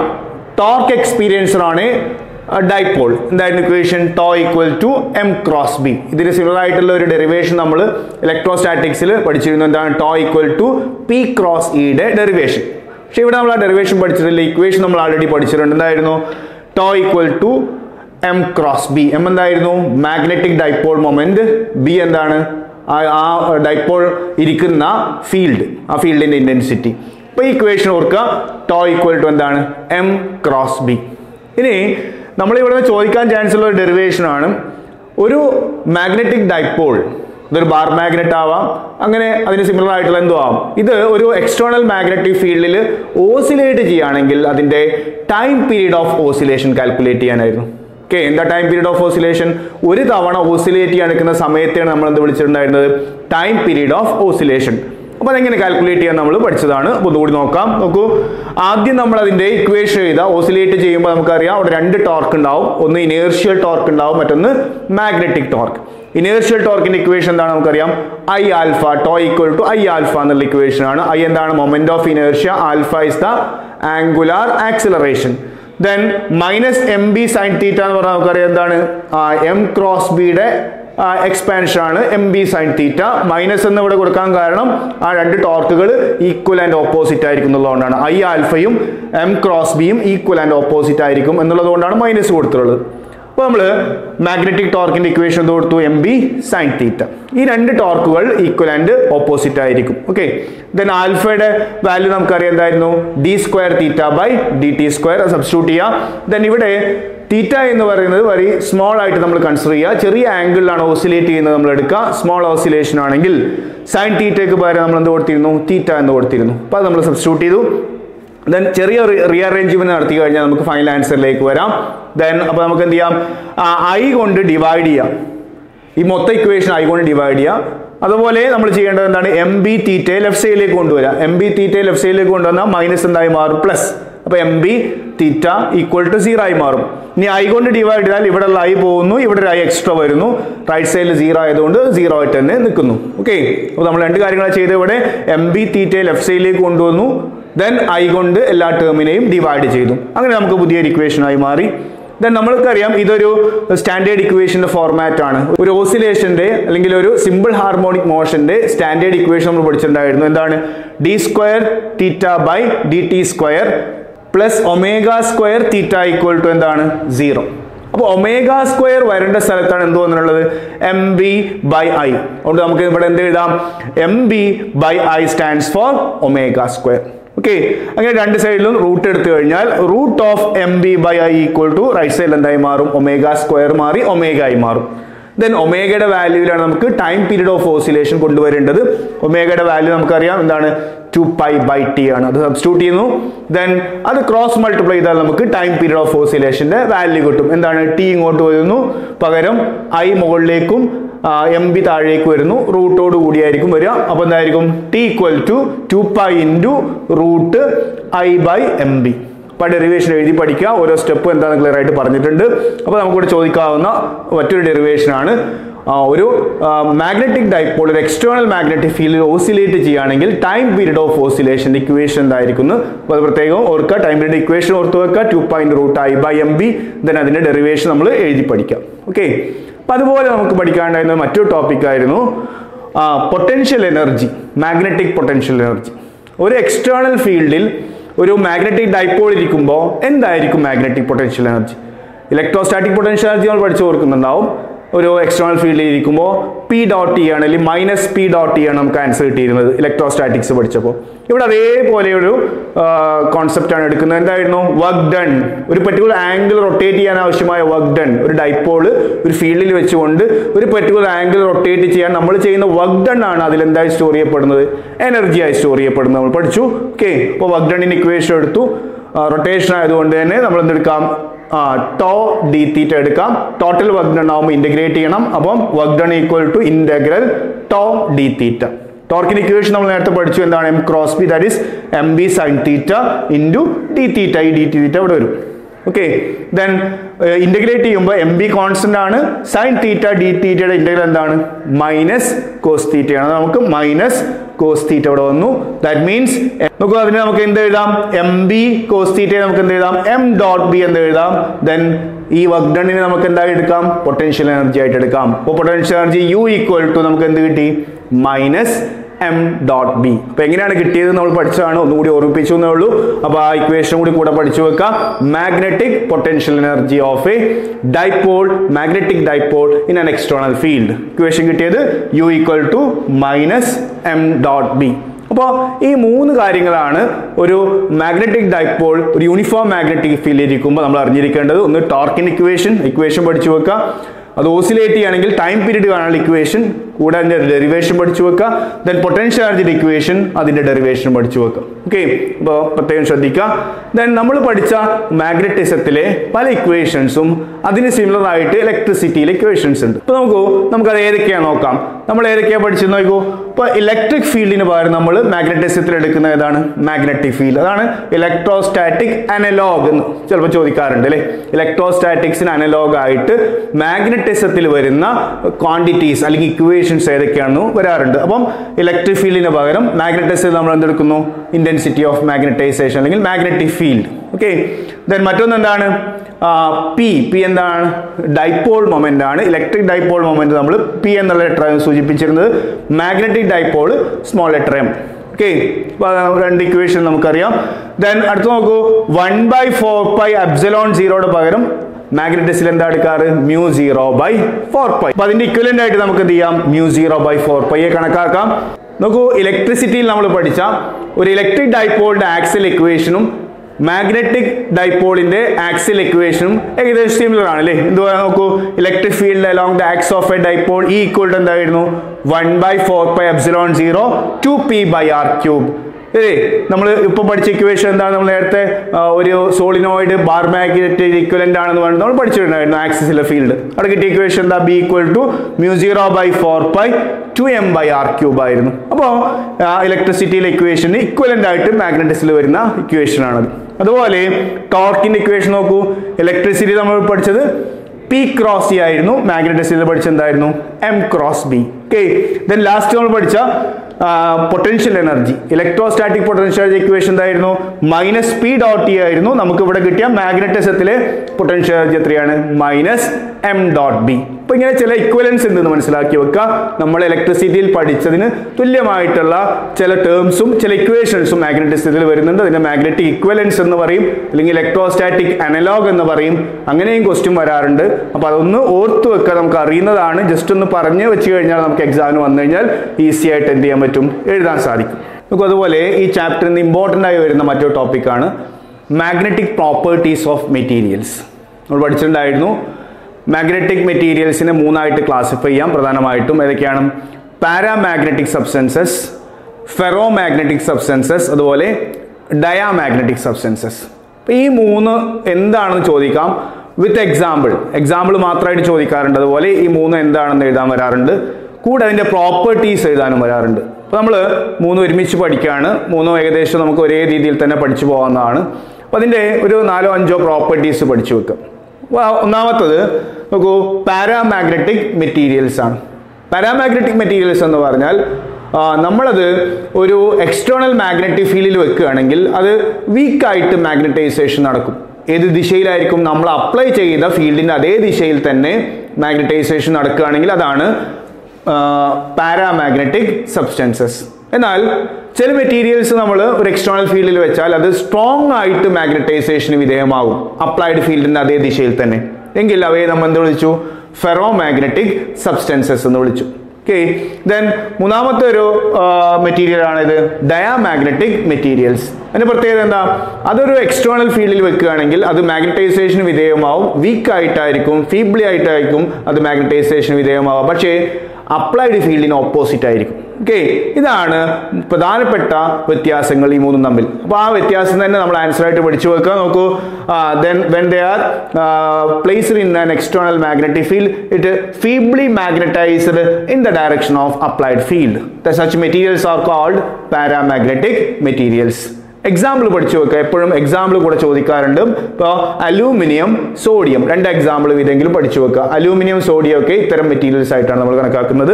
ടോർക്ക് എക്സ്പീരിയൻസറാണ് ഡൈപോൾ എന്തായിരുന്നു equation tau equal to M cross B ഇതിന് സിമിലർ ആയിട്ടുള്ള ഒരു ഡെറിവേഷൻ നമ്മൾ ഇലക്ട്രോസ്റ്റാറ്റിക്സിൽ പഠിച്ചിരുന്നു. എന്താണ്? Tau equal to P cross ഇയുടെ ഡെറിവേഷൻ പക്ഷെ ഇവിടെ നമ്മൾ ആ ഡെറിവേഷൻ പഠിച്ചിട്ടില്ല. ഇക്വേഷൻ നമ്മൾ ആൾറെഡി പഠിച്ചിട്ടുണ്ട്. എന്തായിരുന്നു? Tau equal to M cross B M എന്തായിരുന്നു? മാഗ്നറ്റിക് ഡൈപോൾ മൊമെന്റ് ബി എന്താണ്? ആ ഡൈപോൾ ഇരിക്കുന്ന ഫീൽഡ് ആ ഫീൽഡിന്റെ ഇന്റൻസിറ്റി അപ്പൊ ഈ ഇക്വേഷൻ ഓർക്കുക ടോ ഈക്വൽ ടു എന്താണ്? എം ക്രോസ് ബി ഇനി നമ്മൾ ഇവിടെ ചോദിക്കാൻ ചാൻസ് ഉള്ള ഒരു ഡെറിവേഷനാണ് ഒരു മാഗ്നറ്റിക് ഡൈപോൾ ഇതൊരു ബാർ മാഗ്നറ്റ് ആവാം. അങ്ങനെ അതിന് സിമിലർ ആയിട്ടുള്ള എന്തോ ആവാം. ഇത് ഒരു എക്സ്റ്റേണൽ മാഗ്നറ്റിക് ഫീൽഡിൽ ഓസിലേറ്റ് ചെയ്യുകയാണെങ്കിൽ അതിന്റെ time period of oscillation calculate ചെയ്യാനായിരുന്നു. ഓക്കെ എന്താ ടൈം പീരീഡ് ഓഫ് ഓസിലേഷൻ ഒരു തവണ ഓസിലേറ്റ് ചെയ്യാൻ നിൽക്കുന്ന സമയത്തെയാണ് നമ്മൾ എന്ത് വിളിച്ചിട്ടുണ്ടായിരുന്നത്? ടൈം പീരീഡ് ഓഫ് ഓസിലേഷൻ അപ്പൊ അതെങ്ങനെ കാൽക്കുലേറ്റ് ചെയ്യാൻ നമ്മൾ പഠിച്ചതാണ്? ഒന്നുകൂടി നോക്കാം. നോക്കൂ. ആദ്യം നമ്മൾ അതിന്റെ ഇക്വേഷൻ എഴുതാം ഓസിലേറ്റ് ചെയ്യുമ്പോൾ നമുക്കറിയാം അവിടെ രണ്ട് ടോർക്ക് ഉണ്ടാവും. ഒന്ന് ഇനേർഷ്യൽ ടോർക്ക് ഉണ്ടാവും മറ്റൊന്ന് മാഗ്നറ്റിക് ടോർക്ക് ഇനേർഷ്യൽ ടോർക്കിന്റെ ഇക്വേഷൻ എന്താണ് നമുക്കറിയാം? I alpha tau equal to I alpha എന്നുള്ള ഇക്വേഷൻ ആണ്. ഐ എന്താണ്? Moment of inertia alpha is the angular acceleration then minus M B sine theta എന്ന് പറഞ്ഞാൽ നമുക്കറിയാം എന്താണ്? എം ക്രോസ് ബിയുടെ എക്സ്പാൻഷൻ ആണ് M B sine theta minus എന്ന് ഇവിടെ കൊടുക്കാൻ കാരണം ആ രണ്ട് ടോർക്കുകൾ ഈക്വൽ ആൻഡ് ഓപ്പോസിറ്റ് ആയിരിക്കും എന്നുള്ളതുകൊണ്ടാണ് ഐ ആൽഫയും എം ക്രോസ് ബിയും ഈക്വൽ ആൻഡ് ഓപ്പോസിറ്റ് ആയിരിക്കും എന്നുള്ളതുകൊണ്ടാണ് മൈനസ് കൊടുത്തിട്ടുള്ളത്. അപ്പോൾ നമ്മൾ മാഗ്നറ്റിക് ടോർക്കിന്റെ ഇക്വേഷൻ കൊടുത്തു? എം ബി സൈൻ തീറ്റ ഈ രണ്ട് ടോർക്കുകൾ ഈക്വൽ ആൻഡ് ഓപ്പോസിറ്റ് ആയിരിക്കും. ഓക്കെ ദെൻ ആൽഫയുടെ വാല്യൂ നമുക്കറിയാം എന്തായിരുന്നു? D square theta by D T square substitute ചെയ്യുക ദെൻ ഇവിടെ തീറ്റ എന്ന് പറയുന്നത് വെരി സ്മോൾ ആയിട്ട് നമ്മൾ കൺസിഡർ ചെയ്യുക. ചെറിയ ആംഗിളിലാണ് ഓസിലേറ്റ് ചെയ്യുന്നത് നമ്മൾ എടുക്കുക. സ്മോൾ ഓസിലേഷൻ ആണെങ്കിൽ സൈൻ തീറ്റയ്ക്ക് പകരം നമ്മൾ എന്ത് കൊടുത്തിരുന്നു? തീറ്റ എന്ന് കൊടുത്തിരുന്നു. അപ്പോൾ അത് നമ്മൾ സബ്സ്റ്റിറ്റ്യൂട്ട് ചെയ്തു. ദെൻ ചെറിയ റീഅറേഞ്ച്മെന്റ് നടത്തി കഴിഞ്ഞാൽ നമുക്ക് ഫൈനൽ ആൻസറിലേക്ക് വരാം. ദെൻ അപ്പോൾ നമുക്ക് എന്ത് ചെയ്യാം? ഐ കൊണ്ട് ഡിവൈഡ് ചെയ്യാം. ഈ മൊത്തം ഇക്വേഷൻ ഐ കൊണ്ട് ഡിവൈഡ് ചെയ്യാം. അതുപോലെ നമ്മൾ ചെയ്യേണ്ടത് എന്താണ്? എം ബി തീറ്റയെ ലെഫ്റ്റ് സൈഡിലേക്ക് കൊണ്ടുവരാം എം ബി തീറ്റയെ ലെഫ്റ്റ് സൈഡിലേക്ക് കൊണ്ടുവന്നാൽ മൈനസ് എന്തായി മാറും? പ്ലസ് അപ്പോൾ M B theta equal to zero ആയി മാറും. ഇനി ഐ കൊണ്ട് ഡിവൈഡ് ചെയ്താൽ ഇവിടെ ഉള്ള ഐ പോകുന്നു ഇവിടെ ഒരു ഐ എക്സ്ട്രാ വരുന്നു. റൈറ്റ് സൈഡിൽ സീറോ ആയതുകൊണ്ട് സീറോ ആയിട്ട് തന്നെ നിൽക്കുന്നു. ഓക്കെ അപ്പോൾ നമ്മൾ രണ്ട് കാര്യങ്ങളാണ് ചെയ്തത് ഇവിടെ. എം ബി തീറ്റയെ ലെഫ്റ്റ് സൈഡിലേക്ക് കൊണ്ടുവന്നു. ദെൻ ഐ കൊണ്ട് എല്ലാ ടേമിനെയും ഡിവൈഡ് ചെയ്തു. അങ്ങനെ നമുക്ക് പുതിയൊരു ഇക്വേഷനായി മാറി. ദെൻ നമ്മൾക്കറിയാം ഇതൊരു സ്റ്റാൻഡേർഡ് ഇക്വേഷന്റെ ഫോർമാറ്റ് ആണ്. ഒരു ഓസിലേഷന്റെ അല്ലെങ്കിൽ ഒരു സിമ്പിൾ ഹാർമോണിക് മോഷന്റെ സ്റ്റാൻഡേർഡ് ഇക്വേഷൻ നമ്മൾ പഠിച്ചിട്ടുണ്ടായിരുന്നു. എന്താണ്? D square theta by D T square plus omega square theta equal to എന്താണ്? സീറോ അപ്പോൾ ഒമേഗ സ്ക്വയർ വരേണ്ട സ്ഥലത്താണ് എന്ത് വന്നിട്ടുള്ളത്? എം ബി ബൈ ഐ അതുകൊണ്ട് നമുക്ക് ഇവിടെ എന്ത് എഴുതാം? M B by I stands for omega square okay അങ്ങനെ രണ്ട് സൈഡിലും റൂട്ട് എടുത്തു കഴിഞ്ഞാൽ root of M B by I equal to right സൈഡിൽ എന്തായി മാറും? ഒമേഗ സ്ക്വയർ മാറി ഒമേഗ ആയി മാറും. ദെൻ ഒമേഗയുടെ വാല്യൂവിലാണ് നമുക്ക് ടൈം പീരീഡ് ഓഫ് ഓസിലേഷൻ കൊണ്ടുവരേണ്ടത്. ഒമേഗയുടെ വാല്യൂ നമുക്കറിയാം. എന്താണ്? ടു പൈ ബൈ ടി ആണ്. അത് സബ്സ്റ്റിറ്റ്യൂട്ട് ചെയ്യുന്നു. ദെൻ അത് ക്രോസ് മൾട്ടിപ്ലൈ ചെയ്താൽ നമുക്ക് ടൈം പീരീഡ് ഓഫ് ഓസിലേഷന്റെ വാല്യൂ കിട്ടും. എന്താണ്? ടി ഇങ്ങോട്ട് വരുന്നു. പകരം ഐ മുകളിലേക്കും എം ബി താഴേക്ക് വരുന്നു. റൂട്ടോട് കൂടിയായിരിക്കും വരിക. അപ്പോൾ എന്തായിരിക്കും? T equal to two pi into root I by M B അപ്പോൾ ഡെറിവേഷൻ എഴുതി പഠിക്കുക. ഓരോ സ്റ്റെപ്പ് എന്താണെന്ന് ക്ലിയർ ആയിട്ട് പറഞ്ഞിട്ടുണ്ട്. അപ്പോൾ നമുക്കിവിടെ ചോദിക്കാവുന്ന മറ്റൊരു ഡെറിവേഷനാണ് ഒരു മാഗ്നറ്റിക് ഡൈപ്പോൾ ഒരു എക്സ്റ്റേണൽ മാഗ്നറ്റിക് ഫീൽഡിൽ ഓസിലേറ്റ് ചെയ്യുകയാണെങ്കിൽ time period of oscillation equation എന്തായിരിക്കും അപ്പോൾ അത് പ്രത്യേകം ഓർക്കുക. ടൈം പീരീഡ് ഇക്വേഷൻ ഓർത്ത് വെക്കുക. Two point root I by M B then അതിന്റെ ഡെറിവേഷൻ നമ്മൾ എഴുതി പഠിക്കാം. ഓക്കെ അപ്പം അതുപോലെ നമുക്ക് പഠിക്കാണ്ടായിരുന്ന മറ്റൊരു ടോപ്പിക്കായിരുന്നു potential energy magnetic potential energy ഒരു എക്സ്റ്റേണൽ ഫീൽഡിൽ ഒരു മാഗ്നറ്റിക് ഡൈപോൾ ഇരിക്കുമ്പോൾ എന്തായിരിക്കും magnetic potential energy electrostatic potential energy നമ്മൾ പഠിച്ചു ഓർക്കുന്നുണ്ടാവും ഒരു എക്സ്റ്റേണൽ ഫീൽഡിൽ ഇരിക്കുമ്പോൾ പി ഡോട്ട് ഇ ആണ് അല്ലെങ്കിൽ മൈനസ് പി ഡോട്ട് ഇ ആണ് നമുക്ക് ആൻസർ കിട്ടിയിരുന്നത് ഇലക്ട്രോസ്റ്റാറ്റിക്സ് പഠിച്ചപ്പോൾ ഇവിടെ അതേപോലെ ഒരു കോൺസെപ്റ്റ് ആണ് എടുക്കുന്നത്. എന്തായിരുന്നു? വർക്ക് ഡൺ ഒരു പെർട്ടിക്കുലർ ആംഗിൾ റൊട്ടേറ്റ് ചെയ്യാൻ ആവശ്യമായ വർക്ക് ഡൺ ഒരു ഡൈപ്പോൾ ഒരു ഫീൽഡിൽ വെച്ചുകൊണ്ട് ഒരു പെർട്ടിക്കുലർ ആംഗിൾ റൊട്ടേറ്റ് ചെയ്യാൻ നമ്മൾ ചെയ്യുന്ന വർക്ക് ഡൺ ആണ് അതിൽ എന്തായി സ്റ്റോർ ചെയ്യപ്പെടുന്നത്? എനർജിയായി സ്റ്റോർ ചെയ്യപ്പെടുന്നത്. നമ്മൾ പഠിച്ചു. ഓക്കെ ഇപ്പോൾ വർക്ക് ഡണ്ണിന് ഇക്വേഷൻ എടുത്തു. റൊട്ടേഷൻ ആയതുകൊണ്ട് തന്നെ നമ്മൾ എന്തെടുക്കാം ടോ ഡി തീറ്റ എടുക്കാം. ടോട്ടൽ വർക്ക് ഡൺ ആവുമ്പോൾ ഇന്റഗ്രേറ്റ് ചെയ്യണം. അപ്പം work done equal to integral tau D theta ടോർക്കിന് equation നമ്മൾ നേരത്തെ പഠിച്ചു. എന്താണ്? M cross B that is M B sine theta into D theta ഈ ഡി തീറ്റ ഇവിടെ വരും. ഓക്കെ ദെൻ ഇന്റഗ്രേറ്റ് ചെയ്യുമ്പോൾ എം ബി കോൺസ്റ്റന്റ് ആണ്. സൈൻ തീറ്റ ഡി തീറ്റയുടെ ഇന്റഗ്രൽ എന്താണ്? മൈനസ് കോസ് തീറ്റയാണ് നമുക്ക് മൈനസ് കോസ് തീറ്റ ഇവിടെ വന്നു. ദാറ്റ് മീൻസ് നോക്കുക അതിന് നമുക്ക് എന്ത് എഴുതാം? എം ബി കോസ് തീറ്റയെ നമുക്ക് എന്ത് എഴുതാം? എം ഡോട്ട് ബി എന്ത് എഴുതാം? ദെൻ ഈ വർക്ക് ഡണ്ണിനെ നമുക്ക് എന്തായി എടുക്കാം? പൊട്ടൻഷ്യൽ എനർജി ആയിട്ട് എടുക്കാം. അപ്പോൾ potential energy U equal to നമുക്ക് എന്ത് കിട്ടി? മൈനസ് എം ഡോട്ട് ബി അപ്പൊ എങ്ങനെയാണ് കിട്ടിയത് നമ്മൾ പഠിച്ചതാണ്. ഒന്നുകൂടി ഓർമ്മിപ്പിച്ചു എന്നേ ഉള്ളൂ അപ്പൊ ആ ഇക്വേഷൻ കൂടി കൂടെ പഠിച്ചു വെക്കാം. Magnetic potential energy of a dipole magnetic dipole in an external field equation കിട്ടിയത് U equal to minus M dot B അപ്പോൾ ഈ മൂന്ന് കാര്യങ്ങളാണ് ഒരു മാഗ്നറ്റിക് ഡൈപോൾ ഒരു യൂണിഫോം മാഗ്നറ്റിക് ഫീൽഡ് ഇരിക്കുമ്പോൾ നമ്മൾ അറിഞ്ഞിരിക്കേണ്ടത്. ഒന്ന് ടോർക്കിൻ ഇക്വേഷൻ ഇക്വേഷൻ പഠിച്ചു വെക്കുക അത് ഓസിലേറ്റ് ചെയ്യുകയാണെങ്കിൽ ടൈം പീരീഡ് കാണാനുള്ള ഇക്വേഷൻ കൂടെ അതിന്റെ ഡെറിവേഷൻ പഠിച്ചു വെക്കുക. ദെൻ പൊട്ടൻഷ്യൽ എനർജി ഇക്വേഷൻ അതിന്റെ ഡെറിവേഷൻ പഠിച്ചു വെക്കുക. ഓക്കെ അപ്പോൾ പ്രത്യേകം ശ്രദ്ധിക്കുക. ദെൻ നമ്മൾ പഠിച്ച മാഗ്നറ്റിസത്തിലെ പല ഇക്വേഷൻസും അതിന് സിമിലർ ആയിട്ട് ഇലക്ട്രിസിറ്റിയിലെ ഇക്വേഷൻസ് ഉണ്ട്. ഇപ്പോൾ നമുക്ക് നമുക്കത് ഏതൊക്കെയാണ് നോക്കാം. നമ്മൾ ഏതൊക്കെയാണ് പഠിച്ചത് നോക്കൂ. ഇപ്പോൾ ഇലക്ട്രിക് ഫീൽഡിന് പകരം നമ്മൾ മാഗ്നറ്റിസത്തിൽ എടുക്കുന്ന ഏതാണ്? മാഗ്നറ്റിക് ഫീൽഡ് അതാണ് ഇലക്ട്രോസ്റ്റാറ്റിക് അനലോഗ് എന്ന് ചിലപ്പോൾ ചോദിക്കാറുണ്ട് അല്ലേ? ഇലക്ട്രോസ്റ്റാറ്റിക്സിന് അനലോഗ് ആയിട്ട് മാഗ്നറ്റിസത്തിൽ വരുന്ന ക്വാണ്ടിറ്റീസ് അല്ലെങ്കിൽ ഇക്വേഷൻസ് ഏതൊക്കെയാണെന്ന് വരാറുണ്ട്. അപ്പം ഇലക്ട്രിക് ഫീൽഡിന് പകരം മാഗ്നറ്റൈസ് നമ്മൾ എന്തെടുക്കുന്നു? ഇന്റൻസിറ്റി ഓഫ് മാഗ്നറ്റൈസേഷൻ അല്ലെങ്കിൽ മാഗ്നറ്റിക് ഫീൽഡ് ഓക്കെ ദെൻ മറ്റൊന്ന് എന്താണ്? പി പി എന്താണ്? ഡൈപോൾ മൊമെന്റ് ആണ്. ഇലക്ട്രിക് ഡൈപോൾ മൊമെന്റ് നമ്മൾ പി എന്നുള്ള letter സൂചിപ്പിച്ചിരുന്നത്. Magnetic dipole small letter M okay രണ്ട് ഇക്വേഷൻ നമുക്കറിയാം. ദെൻ അടുത്ത് നോക്കൂ. One by four pi epsilon സീറോയുടെ പകരം മാഗ്നറ്റിസിൽ എന്താ എടുക്കാറ്? Mu zero by four pi അപ്പൊ അതിന്റെ ഇക്വലന്റ് ആയിട്ട് നമുക്ക് എന്ത് ചെയ്യാം? മ്യൂ സീറോ ബൈ ഫോർ പൈയെ കണക്കാക്കാം. നോക്കൂ ഇലക്ട്രിസിറ്റിയിൽ നമ്മൾ പഠിച്ച ഒരു ഇലക്ട്രിക് ഡൈപോളിന്റെ ആക്സൽ ഇക്വേഷനും മാഗ്നറ്റിക് ഡൈപോളിന്റെ ആക്സിൽ ഇക്വേഷനും ഏകദേശം സിമിലർ ആണ് അല്ലേ? എന്തുവാ നോക്കൂ? Electric field along the axis of a dipole E equal എന്തായിരുന്നു? One by four pi epsilon zero two P by R cube ഏ നമ്മൾ ഇപ്പോൾ പഠിച്ച ഇക്വേഷൻ എന്താണ്? നമ്മൾ നേരത്തെ ഒരു സോളിനോയിഡ് ബാർ മാഗ്നറ്റ് ഇക്വലന്റ് ആണെന്ന് പറഞ്ഞു നമ്മൾ പഠിച്ചിട്ടുണ്ടായിരുന്നു ആക്സിസിലെ ഫീൽഡ് അവിടെ കിട്ടിയ ഇക്വേഷൻ എന്താ? B equal to mu zero by four pi two M by R cube ആയിരുന്നു. അപ്പോൾ ഇലക്ട്രിസിറ്റിയിലെ ഇക്വേഷന് ഇക്വലന്റ് ആയിട്ട് മാഗ്നറ്റിക്സിൽ വരുന്ന ഇക്വേഷൻ ആണത്. അതുപോലെ ടോർക്കിന്റെ ഇക്വേഷൻ നോക്കൂ. ഇലക്ട്രിസിറ്റി നമ്മൾ പഠിച്ചത് പി ക്രോസ് സി ആയിരുന്നു. മാഗ്നറ്റിക്സിൽ പഠിച്ചെന്തായിരുന്നു M cross B okay then last നമ്മൾ പഠിച്ച potential energy electrostatic potential equation എന്തായിരുന്നു? മൈനസ് പി ഡോട്ട് ഇ ആയിരുന്നു. നമുക്ക് ഇവിടെ കിട്ടിയ മാഗ്നറ്റിസത്തിലെ പൊട്ടൻഷ്യൽ എനർജി എത്രയാണ്? മൈനസ് എം ഡോട്ട് ബി അപ്പൊ ഇങ്ങനെ ചില ഇക്വലൻസ് ഉണ്ടെന്ന് മനസ്സിലാക്കി വെക്കുക. നമ്മൾ ഇലക്ട്രിസിറ്റിയിൽ പഠിച്ചതിന് തുല്യമായിട്ടുള്ള ചില ടേംസും ചില ഇക്വേഷൻസും മാഗ്നറ്റിസത്തിൽ വരുന്നുണ്ട്. അതിന്റെ മാഗ്നറ്റിക് ഇക്വലൻസ് എന്ന് പറയും. അല്ലെങ്കിൽ ഇലക്ട്രോസ്റ്റാറ്റിക് അനലോഗ് എന്ന് പറയും. അങ്ങനെയും ക്വസ്റ്റ്യൻ വരാറുണ്ട്. അപ്പൊ അതൊന്ന് ഓർത്ത് വെക്കുക. നമുക്ക് അറിയുന്നതാണ്. ജസ്റ്റ് ഒന്ന് പറഞ്ഞു വെച്ച് കഴിഞ്ഞാൽ നമുക്ക് എക്സാമിന് വന്നു കഴിഞ്ഞാൽ ഈസി ആയിട്ട് എന്ത് ചെയ്യാൻ പറ്റും എഴുതാൻ സാധിക്കും. നമുക്ക് അതുപോലെ ഈ ചാപ്റ്ററിൽ നിന്ന് ഇമ്പോർട്ടന്റ് ആയി വരുന്ന മറ്റൊരു ടോപ്പിക്കാണ് മാഗ്നറ്റിക് പ്രോപ്പർട്ടീസ് ഓഫ് മെറ്റീരിയൽസ് നമ്മൾ പഠിച്ചിട്ടുണ്ടായിരുന്നു മാഗ്നറ്റിക് മെറ്റീരിയൽസിനെ മൂന്നായിട്ട് ക്ലാസിഫൈ ചെയ്യാം. പ്രധാനമായിട്ടും ഏതൊക്കെയാണ്? Paramagnetic substances ferro magnetic substances അതുപോലെ ഡയാമാഗ്നറ്റിക് സബ്സ്റ്റൻസസ് അപ്പോൾ ഈ മൂന്ന് എന്താണെന്ന് ചോദിക്കാം. വിത്ത് എക്സാമ്പിൾ എക്സാമ്പിൾ മാത്രമായിട്ട് ചോദിക്കാറുണ്ട്. അതുപോലെ ഈ മൂന്ന് എന്താണെന്ന് എഴുതാൻ വരാറുണ്ട്. കൂടെ അതിന്റെ പ്രോപ്പർട്ടീസ് എഴുതാനും വരാറുണ്ട്. അപ്പോൾ നമ്മൾ മൂന്ന് ഒരുമിച്ച് പഠിക്കുകയാണ് മൂന്നോ ഏകദേശം നമുക്ക് ഒരേ രീതിയിൽ തന്നെ പഠിച്ചു പോകാവുന്നതാണ്. അപ്പോൾ അതിന്റെ ഒരു നാലോ അഞ്ചോ പ്രോപ്പർട്ടീസ് പഠിച്ചു വെക്കും. ഒന്നാമത്തത് നോക്കൂ പാരാമാഗ്നറ്റിക് മെറ്റീരിയൽസ് ആണ്. പാരാമാഗ്നറ്റിക് മെറ്റീരിയൽസ് എന്ന് പറഞ്ഞാൽ നമ്മളത് ഒരു എക്സ്റ്റേണൽ മാഗ്നറ്റിക് ഫീൽഡിൽ വെക്കുകയാണെങ്കിൽ അത് വീക്കായിട്ട് മാഗ്നറ്റൈസേഷൻ നടക്കും. ഏത് ദിശയിലായിരിക്കും നമ്മൾ അപ്ലൈ ചെയ്ത ഫീൽഡിന്റെ അതേ ദിശയിൽ തന്നെ മാഗ്നറ്റൈസേഷൻ നടക്കുകയാണെങ്കിൽ അതാണ് പാരാമാഗ്നറ്റിക് സബ്സ്റ്റൻസസ് എന്നാൽ ചില മെറ്റീരിയൽസ് നമ്മൾ ഒരു എക്സ്റ്റേണൽ ഫീൽഡിൽ വെച്ചാൽ അത് സ്ട്രോങ് ആയിട്ട് മാഗ്നറ്റൈസേഷന് വിധേയമാകും അപ്ലൈഡ് ഫീൽഡിന്റെ അതേ ദിശയിൽ തന്നെ. എങ്കിൽ അവയെ നമ്മൾ എന്ത് വിളിച്ചു? ഫെറോ മാഗ്നറ്റിക് സബ്സ്റ്റൻസസ് എന്ന് വിളിച്ചു. ഓക്കെ ദെൻ മൂന്നാമത്തെ ഒരു മെറ്റീരിയൽ ആണ് ഇത് ഡയാമാഗ്നറ്റിക് മെറ്റീരിയൽസ് അതിന്റെ പ്രത്യേകത എന്താ? അതൊരു എക്സ്റ്റേണൽ ഫീൽഡിൽ വെക്കുകയാണെങ്കിൽ അത് മാഗ്നറ്റൈസേഷന് വിധേയമാവും. വീക്ക് ആയിട്ടായിരിക്കും ഫീബ്ലി ആയിട്ടായിരിക്കും അത് മാഗ്നറ്റൈസേഷന് വിധേയമാവുക. പക്ഷേ അപ്ലൈഡ് ഫീൽഡിന് ഓപ്പോസിറ്റ് ആയിരിക്കും. ഓക്കെ ഇതാണ് പ്രധാനപ്പെട്ട വ്യത്യാസങ്ങൾ ഈ മൂന്നും തമ്മിൽ. അപ്പോൾ ആ വ്യത്യാസം തന്നെ നമ്മൾ ആൻസറായിട്ട് പഠിച്ചു വെക്കുക. നോക്കൂ. Then when they are placed in an external magnetic field it feebly magnetised in the direction of applied field the such materials are called paramagnetic materials example പഠിച്ചു വെക്കുക എപ്പോഴും എക്സാമ്പിൾ കൂടെ ചോദിക്കാറുണ്ട്. ഇപ്പോൾ അലൂമിനിയം സോഡിയം രണ്ട് എക്സാമ്പിൾ ഇതെങ്കിലും പഠിച്ചു വെക്കുക അലൂമിനിയം സോഡിയം ഒക്കെ ഇത്തരം മെറ്റീരിയൽസ് ആയിട്ടാണ് നമ്മൾ കണക്കാക്കുന്നത്.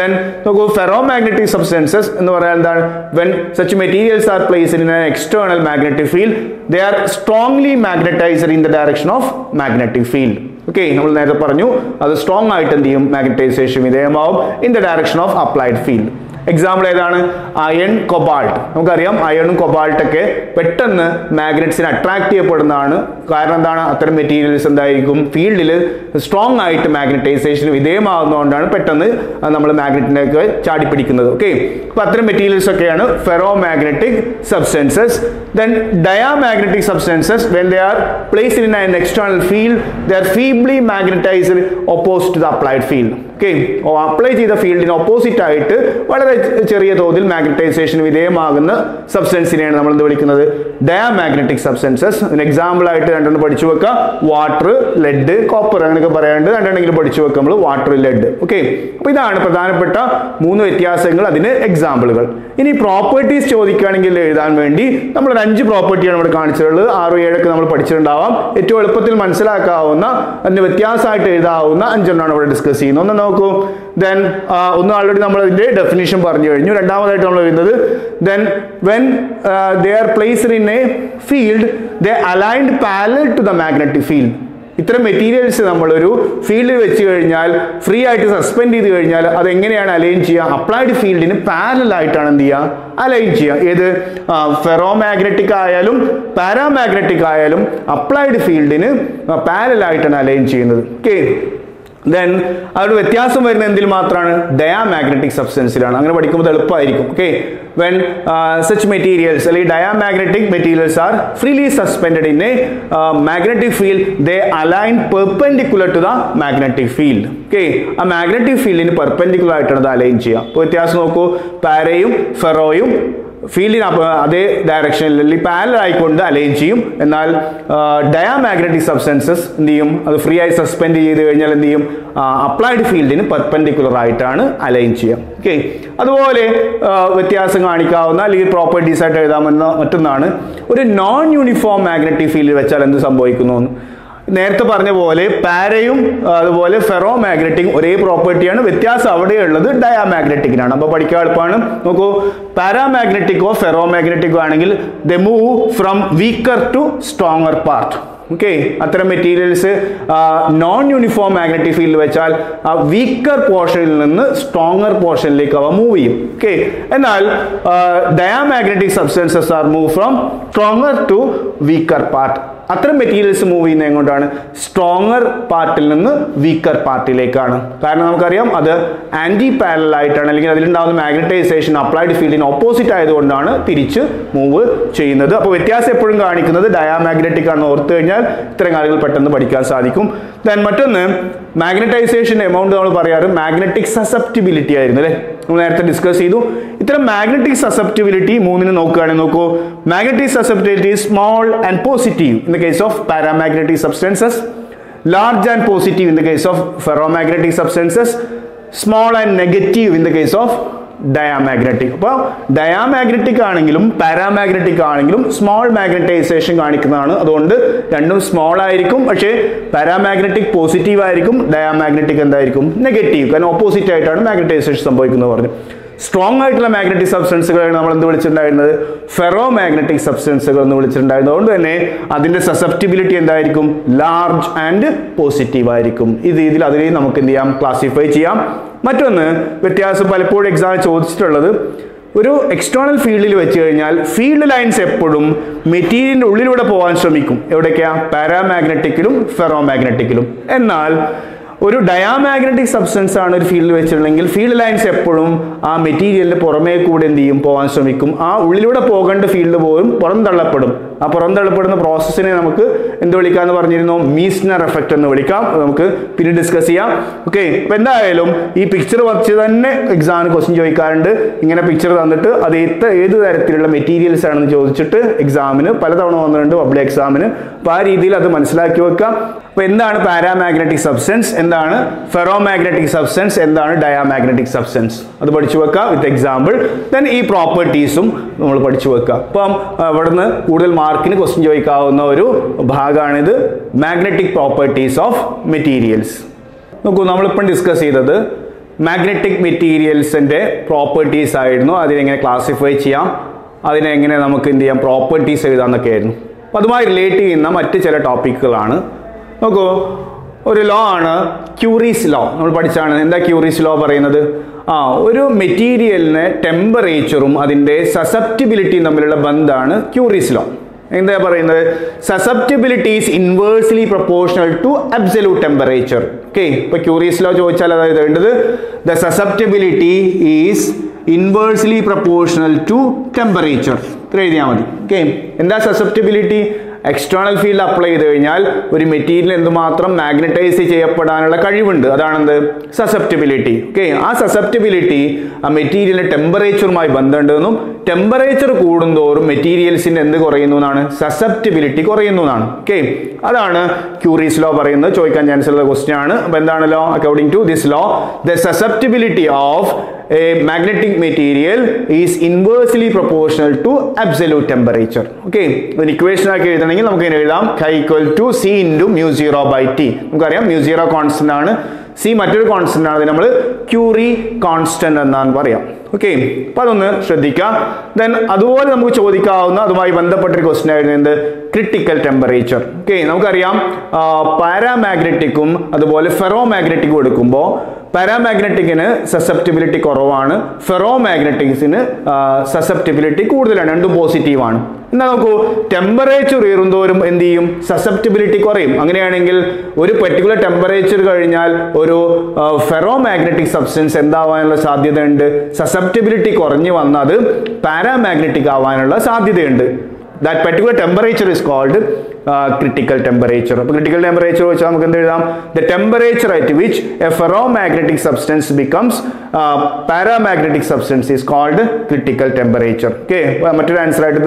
ദെൻ നോക്കൂ ഫെറോ മാഗ്നറ്റിക് സബ്സ്റ്റൻസസ് എന്ന് പറയാൻ എന്താണ്? When such materials are placed in external magnetic field they are strongly magnetised in the direction of magnetic field okay നമ്മൾ നേരത്തെ പറഞ്ഞു അത് സ്ട്രോങ് ആയിട്ട് എന്ത് ചെയ്യും? Magnetisation വിധേയമാവും in the direction of applied field example ഏതാണ്? അയൺ കൊബാൾട്ട് നമുക്കറിയാം അയണും കൊബാൾട്ട് ഒക്കെ പെട്ടെന്ന് മാഗ്നറ്റ്സിന് അട്രാക്ട് ചെയ്യപ്പെടുന്നതാണ്. കാരണം എന്താണ്? അത്തരം മെറ്റീരിയൽസ് എന്തായിരിക്കും? ഫീൽഡിൽ സ്ട്രോങ് ആയിട്ട് മാഗ്നറ്റൈസേഷന് വിധേയമാകുന്നതുകൊണ്ടാണ് പെട്ടെന്ന് നമ്മൾ മാഗ്നറ്റിനൊക്കെ ചാടിപ്പിടിക്കുന്നത്. ഓക്കെ അപ്പൊ അത്തരം മെറ്റീരിയൽസ് ഒക്കെയാണ് ferromagnetic substances then diamagnetic substances when they are placed in an external field they are feebly magnetised opposite to the applied field okay apply ചെയ്ത ഫീൽഡിന് ഓപ്പോസിറ്റ് ആയിട്ട് വളരെ ചെറിയ തോതിൽ മാഗ്നറ്റൈസേഷൻ വിധേയമാകുന്ന സബ്സ്റ്റൻസിനെയാണ് നമ്മൾ എന്ത് വിളിക്കുന്നത്? ഡയാമാഗ്നറ്റിക് സബ്സ്റ്റൻസസ് എക്സാമ്പിൾ ആയിട്ട് രണ്ടെണ്ണം പഠിച്ചു വെക്കുക വാട്ടർ ലെഡ് കോപ്പർ അങ്ങനെയൊക്കെ പറയാണ്ട് രണ്ടെണ്ണെങ്കിലും പഠിച്ചു വെക്കുക നമ്മൾ. വാട്ടർ ലെഡ് ഓക്കെ അപ്പൊ ഇതാണ് പ്രധാനപ്പെട്ട മൂന്ന് വ്യത്യാസങ്ങൾ അതിന് എക്സാമ്പിളുകൾ ഇനി പ്രോപ്പർട്ടീസ് ചോദിക്കുകയാണെങ്കിൽ എഴുതാൻ വേണ്ടി നമ്മൾ അഞ്ച് പ്രോപ്പർട്ടിയാണ് ഇവിടെ കാണിച്ചിട്ടുള്ളത്. ആറ് ഏഴൊക്കെ നമ്മൾ പഠിച്ചിട്ടുണ്ടാവാം. ഏറ്റവും എളുപ്പത്തിൽ മനസ്സിലാക്കാവുന്ന അതിന് വ്യത്യാസമായിട്ട് എഴുതാവുന്ന അഞ്ചെണ്ണമാണ് ഇവിടെ ഡിസ്കസ് ചെയ്യുന്നത്. ഒന്ന് നോക്കൂ. ദെൻ ഒന്ന് ആൾറെഡി നമ്മൾ അതിന്റെ ഡെഫിനേഷൻ പറഞ്ഞു കഴിഞ്ഞു. രണ്ടാമതായിട്ട് നമ്മൾ വരുന്നത് then when they are placed in a field they aligned parallel to the magnetic field ഇത്തരം മെറ്റീരിയൽസ് നമ്മളൊരു ഫീൽഡിൽ വെച്ച് കഴിഞ്ഞാൽ ഫ്രീ ആയിട്ട് സസ്പെൻഡ് ചെയ്ത് കഴിഞ്ഞാൽ അത് എങ്ങനെയാണ് അലൈൻ ചെയ്യുക അപ്ലൈഡ് ഫീൽഡിന് പാരലായിട്ടാണ് എന്ത് ചെയ്യുക? അലൈൻ ചെയ്യുക. ഏത്? ഫെറോ മാഗ്നറ്റിക് ആയാലും പാരാമാഗ്നറ്റിക് ആയാലും അപ്ലൈഡ് ഫീൽഡിന് പാരലായിട്ടാണ് അലൈൻ ചെയ്യുന്നത്. ഓക്കെ ദെൻ അവിടെ വ്യത്യാസം വരുന്ന എന്തിൽ മാത്രമാണ്? ഡയാ മാഗ്നറ്റിക് സബ്സ്റ്റൻസിലാണ് അങ്ങനെ പഠിക്കുമ്പോൾ എളുപ്പമായിരിക്കും. ഓക്കെ വെൻ സച്ച് മെറ്റീരിയൽസ് അല്ലെങ്കിൽ diamagnetic materials are freely suspended in a magnetic field they align perpendicular to the magnetic field okay ആ മാഗ്നറ്റിക് ഫീൽഡിന് പെർപെൻഡിക്കുലർ ആയിട്ടാണ് അത് അലൈൻ ചെയ്യുക. അപ്പോൾ വ്യത്യാസം നോക്കൂ. പാരയും ഫെറോയും ഫീൽഡിന് അതേ ഡയറക്ഷനിൽ അല്ലെങ്കിൽ പാരലൽ ആയിക്കൊണ്ട് അലൈൻ ചെയ്യും. എന്നാൽ ഡയാമാഗ്നറ്റിക് സബ്സ്റ്റൻസസ് എന്ത് ചെയ്യും? അത് ഫ്രീ ആയി സസ്പെൻഡ് ചെയ്ത് കഴിഞ്ഞാൽ എന്ത് ചെയ്യും? അപ്ലൈഡ് ഫീൽഡിന് പെർപെൻഡിക്കുലർ ആയിട്ടാണ് അലൈൻ ചെയ്യുക. ഓക്കെ അതുപോലെ വ്യത്യാസം കാണിക്കാവുന്ന അല്ലെങ്കിൽ പ്രോപ്പർട്ടീസ് ആയിട്ട് എഴുതാമെന്ന മറ്റൊന്നാണ്. ഒരു നോൺ യൂണിഫോം മാഗ്നറ്റിക് ഫീൽഡ് വെച്ചാൽ എന്ത് സംഭവിക്കുന്നു? നേരത്തെ പറഞ്ഞ പോലെ പാരയും അതുപോലെ ഫെറോ മാഗ്നറ്റിക് ഒരേ പ്രോപ്പർട്ടിയാണ് വ്യത്യാസം അവിടെയുള്ളത് ഡയാമാഗ്നറ്റിക്കിനാണ് അപ്പോൾ പഠിക്കാൻ എളുപ്പമാണ്. നോക്കൂ പാരാമാഗ്നറ്റിക്കോ ഫെറോ മാഗ്നറ്റിക്കോ ആണെങ്കിൽ the move from weaker to stronger part okay അത്തരം materials non uniform magnetic field വെച്ചാൽ ആ വീക്കർ പോർഷനിൽ നിന്ന് സ്ട്രോങ്ങർ പോർഷനിലേക്ക് അവ മൂവ് ചെയ്യും. ഓക്കെ എന്നാൽ diamagnetic substances are move from stronger to weaker part അത്തരം മെറ്റീരിയൽസ് മൂവ് ചെയ്യുന്നത് എങ്ങോട്ടാണ്? സ്ട്രോങ്ങർ പാർട്ടിൽ നിന്ന് വീക്കർ പാർട്ടിലേക്കാണ് കാരണം നമുക്കറിയാം അത് ആന്റി പാരലൽ ആയിട്ടാണ്. അല്ലെങ്കിൽ അതിലുണ്ടാകുന്ന മാഗ്നറ്റൈസേഷൻ അപ്ലൈഡ് ഫീൽഡിന് ഓപ്പോസിറ്റ് ആയതുകൊണ്ടാണ് തിരിച്ച് മൂവ് ചെയ്യുന്നത്. അപ്പോൾ വ്യത്യാസം എപ്പോഴും കാണിക്കുന്നത് ഡയാമാഗ്നറ്റിക് ആണെന്ന് ഓർത്തു കഴിഞ്ഞാൽ ഇത്തരം കാര്യങ്ങൾ പെട്ടെന്ന് പഠിക്കാൻ സാധിക്കും. ദെൻ മറ്റൊന്ന് മാഗ്നറ്റൈസേഷൻ എമൗണ്ട് നമ്മൾ പറയാറ് മാഗ്നറ്റിക് സസെപ്റ്റിബിലിറ്റി ആയിരുന്നു അല്ലേ? നമ്മൾ നേരത്തെ ഡിസ്കസ് ചെയ്തു. ഇത്തരം മാഗ്നറ്റിക് സസെപ്റ്റിബിലിറ്റി മൂന്നിന് നോക്കുകയാണെങ്കിൽ നോക്കൂ. Magnetic susceptibility small and positive in the case of paramagnetic substances large and positive in the case of ferromagnetic substances small and negative in the case of diamagnetic അപ്പോൾ diamagnetic ആണെങ്കിലും paramagnetic ആണെങ്കിലും small magnetisation കാണിക്കുന്നതാണ്. അതുകൊണ്ട് രണ്ടും small ആയിരിക്കും പക്ഷേ paramagnetic positive ആയിരിക്കും diamagnetic എന്തായിരിക്കും? നെഗറ്റീവ് കാരണം ഓപ്പോസിറ്റ് ആയിട്ടാണ് മാഗ്നറ്റൈസേഷൻ സംഭവിക്കുന്നത് പറഞ്ഞു സ്ട്രോങ് ആയിട്ടുള്ള മാഗ്നറ്റിക് സബ്സ്റ്റൻസുകളാണ് നമ്മൾ എന്ത് വിളിച്ചിട്ടുണ്ടായിരുന്നത്? ഫെറോ മാഗ്നറ്റിക് സബ്സ്റ്റൻസുകൾ എന്ന് വിളിച്ചിട്ടുണ്ടായിരുന്നത്. അതുകൊണ്ട് തന്നെ അതിന്റെ സസെപ്റ്റിബിലിറ്റി എന്തായിരിക്കും? ലാർജ് ആൻഡ് പോസിറ്റീവ് ആയിരിക്കും. ഈ രീതിയിൽ അതിനെ നമുക്ക് എന്ത് ചെയ്യാം? ക്ലാസിഫൈ ചെയ്യാം. മറ്റൊന്ന് വ്യത്യാസം പലപ്പോഴും എക്സാം ചോദിച്ചിട്ടുള്ളത് ഒരു എക്സ്റ്റേണൽ ഫീൽഡിൽ വെച്ച് കഴിഞ്ഞാൽ ഫീൽഡ് ലൈൻസ് എപ്പോഴും മെറ്റീരിയലിന്റെ ഉള്ളിലൂടെ പോകാൻ ശ്രമിക്കും. എവിടേക്കാ പാരാമാഗ്നറ്റിക്കിലും ഫെറോ മാഗ്നറ്റിക്കിലും എന്നാൽ ഒരു ഡയാമാഗ്നറ്റിക് സബ്സ്റ്റൻസ് ആണ് ഒരു ഫീൽഡിൽ വെച്ചിട്ടുണ്ടെങ്കിൽ ഫീൽഡ് ലൈൻസ് എപ്പോഴും ആ മെറ്റീരിയലിന്റെ പുറമേ കൂടെ എന്ത് ചെയ്യും? പോകാൻ ശ്രമിക്കും. ആ ഉള്ളിലൂടെ പോകേണ്ട ഫീൽഡ് പോലും പുറന്തള്ളപ്പെടും ആ പുറന്തള്ളപ്പെടുന്ന പ്രോസസ്സിനെ നമുക്ക് എന്ത് വിളിക്കാമെന്ന് പറഞ്ഞിരുന്നു? മീസ്നർ എഫക്റ്റ് എന്ന് വിളിക്കാം. നമുക്ക് പിന്നെ ഡിസ്കസ് ചെയ്യാം. ഓക്കെ അപ്പൊ എന്തായാലും ഈ പിക്ചർ വച്ച് തന്നെ എക്സാമിന് ക്വസ്റ്റ്യൻ ചോദിക്കാറുണ്ട്. ഇങ്ങനെ പിക്ചർ തന്നിട്ട് അത് എത്ര ഏത് തരത്തിലുള്ള മെറ്റീരിയൽസ് ആണെന്ന് ചോദിച്ചിട്ട് എക്സാമിന് പലതവണ വന്നിട്ടുണ്ട് പബ്ലിക് എക്സാമിന് അപ്പൊ ആ രീതിയിൽ അത് മനസ്സിലാക്കി വെക്കാം. അപ്പൊ എന്താണ് പാരാമാഗ്നറ്റിക് സബ്സ്റ്റൻസ് എന്താണ് ഫെറോ ഫെറോമാഗ്നറ്റിക് സബ്സ്റ്റൻസ് എന്താണ് ഡയാമാഗ്നറ്റിക് സബ്സ്റ്റൻസ് അത് പഠിച്ചു വെക്കുക വിത്ത് എക്സാമ്പിൾ ദെൻ ഈ പ്രോപ്പർട്ടീസും നമ്മൾ പഠിച്ചു വെക്കുക അപ്പം അവിടുന്ന് കൂടുതൽ മാർക്കിന് ക്വസ്റ്റ്യൻ ചോദിക്കാവുന്ന ഒരു ഭാഗമാണിത് മാഗ്നറ്റിക് പ്രോപ്പർട്ടീസ് ഓഫ് മെറ്റീരിയൽസ് നോക്കൂ നമ്മളിപ്പം ഡിസ്കസ് ചെയ്തത് മാഗ്നറ്റിക് മെറ്റീരിയൽസിന്റെ പ്രോപ്പർട്ടീസ് ആയിരുന്നു. അതിനെങ്ങനെ ക്ലാസിഫൈ ചെയ്യാം? അതിനെങ്ങനെ നമുക്ക് എന്ത് ചെയ്യാം? പ്രോപ്പർട്ടീസ് എഴുതാന്നൊക്കെ ആയിരുന്നു. അപ്പോൾ അതുമായി റിലേറ്റ് ചെയ്യുന്ന മറ്റ് ചില ടോപ്പിക്കുകളാണ് നോക്കൂ ഒരു ലോ ആണ് ക്യൂറീസ് ലോ നമ്മൾ പഠിച്ചാണ്. എന്താ ക്യൂറീസ് ലോ പറയുന്നത്? ആ ഒരു മെറ്റീരിയലിന് ടെമ്പറേച്ചറും അതിന്റെ സസെപ്റ്റിബിലിറ്റിയും തമ്മിലുള്ള ബന്ധമാണ് ക്യൂറീസ് ലോ എന്താ പറയുന്നത്? Susceptibility is inversely proportional to absolute temperature okay ഇപ്പൊ ക്യൂറിയസ് ലോ ചോദിച്ചാൽ അതായത് വേണ്ടത് the susceptibility is inversely proportional to temperature ഇത്ര എഴുതിയാൽ മതി. ഓക്കെ എന്താ സസെപ്റ്റിബിലിറ്റി എക്സ്റ്റേണൽ ഫീൽഡ് അപ്ലൈ ചെയ്ത് കഴിഞ്ഞാൽ ഒരു മെറ്റീരിയൽ എന്തുമാത്രം മാഗ്നറ്റൈസ് ചെയ്യപ്പെടാനുള്ള കഴിവുണ്ട്. അതാണെന്ത്? സസെപ്റ്റിബിലിറ്റി ഓക്കെ ആ സസെപ്റ്റിബിലിറ്റി ആ മെറ്റീരിയലിന്റെ ടെമ്പറേച്ചറുമായി ബന്ധമുണ്ടെന്നും ടെമ്പറേച്ചർ കൂടുന്തോറും മെറ്റീരിയൽസിന്റെ എന്ത് കുറയുന്നു എന്നാണ്? സസെപ്റ്റിബിലിറ്റി കുറയുന്നു എന്നാണ്. ഓക്കെ അതാണ് ക്യൂറീസ് ലോ പറയുന്നത്. ചോദിക്കാൻ ചാൻസ് ഉള്ള ക്വസ്റ്റ്യൻ ആണ്. അപ്പോൾ എന്താണല്ലോ? According to this law the susceptibility of a magnetic material is inversely proportional to absolute temperature okay ഒരു ഇക്വേഷൻ ആക്കി എഴുതണമെങ്കിൽ നമുക്ക് ഇങ്ങനെ എഴുതാം. Chi equal to C into mu zero by T നമുക്കറിയാം മ്യൂ സീറോ കോൺസ്റ്റന്റ് ആണ്. സി മറ്റൊരു constant ആണ് അത് നമ്മൾ ക്യൂറി കോൺസ്റ്റന്റ് എന്നാണ് പറയാം. ഓക്കെ അപ്പൊ അതൊന്ന് ശ്രദ്ധിക്കാം. ദെൻ അതുപോലെ നമുക്ക് ചോദിക്കാവുന്ന അതുമായി ബന്ധപ്പെട്ട ഒരു ക്വസ്റ്റ്യൻ ആയിരുന്നു എന്ത്? ക്രിട്ടിക്കൽ ടെമ്പറേച്ചർ ഓക്കെ നമുക്കറിയാം പാരാമാഗ്നറ്റിക്കും അതുപോലെ ഫെറോ മാഗ്നറ്റിക്കും എടുക്കുമ്പോൾ പാരാമാഗ്നറ്റിക്കിന് സസെപ്റ്റബിലിറ്റി കുറവാണ്. ഫെറോ മാഗ്നറ്റിക്സിന് സസെപ്റ്റബിലിറ്റി കൂടുതലാണ്. രണ്ടും പോസിറ്റീവാണ് എന്നാൽ നോക്കൂ ടെമ്പറേച്ചർ ഉയരുന്തോറും എന്ത് ചെയ്യും? സസെപ്റ്റബിലിറ്റി കുറയും. അങ്ങനെയാണെങ്കിൽ ഒരു പെർട്ടിക്കുലർ ടെമ്പറേച്ചർ കഴിഞ്ഞാൽ ഒരു ഫെറോ മാഗ്നറ്റിക് സബ്സ്റ്റൻസ് എന്താവാനുള്ള സാധ്യതയുണ്ട്? സസെപ്റ്റബിലിറ്റി കുറഞ്ഞു വന്നാൽ അത് പാരാമാഗ്നറ്റിക് ആവാനുള്ള സാധ്യതയുണ്ട്. That particular temperature is called critical temperature അപ്പോൾ ക്രിട്ടിക്കൽ ടെമ്പറേച്ചർ വെച്ചാൽ നമുക്ക് എന്ത് എഴുതാം? The temperature at which a ferromagnetic substance becomes paramagnetic substance is called critical temperature okay മറ്റൊരു ആൻസർ ആയിട്ട്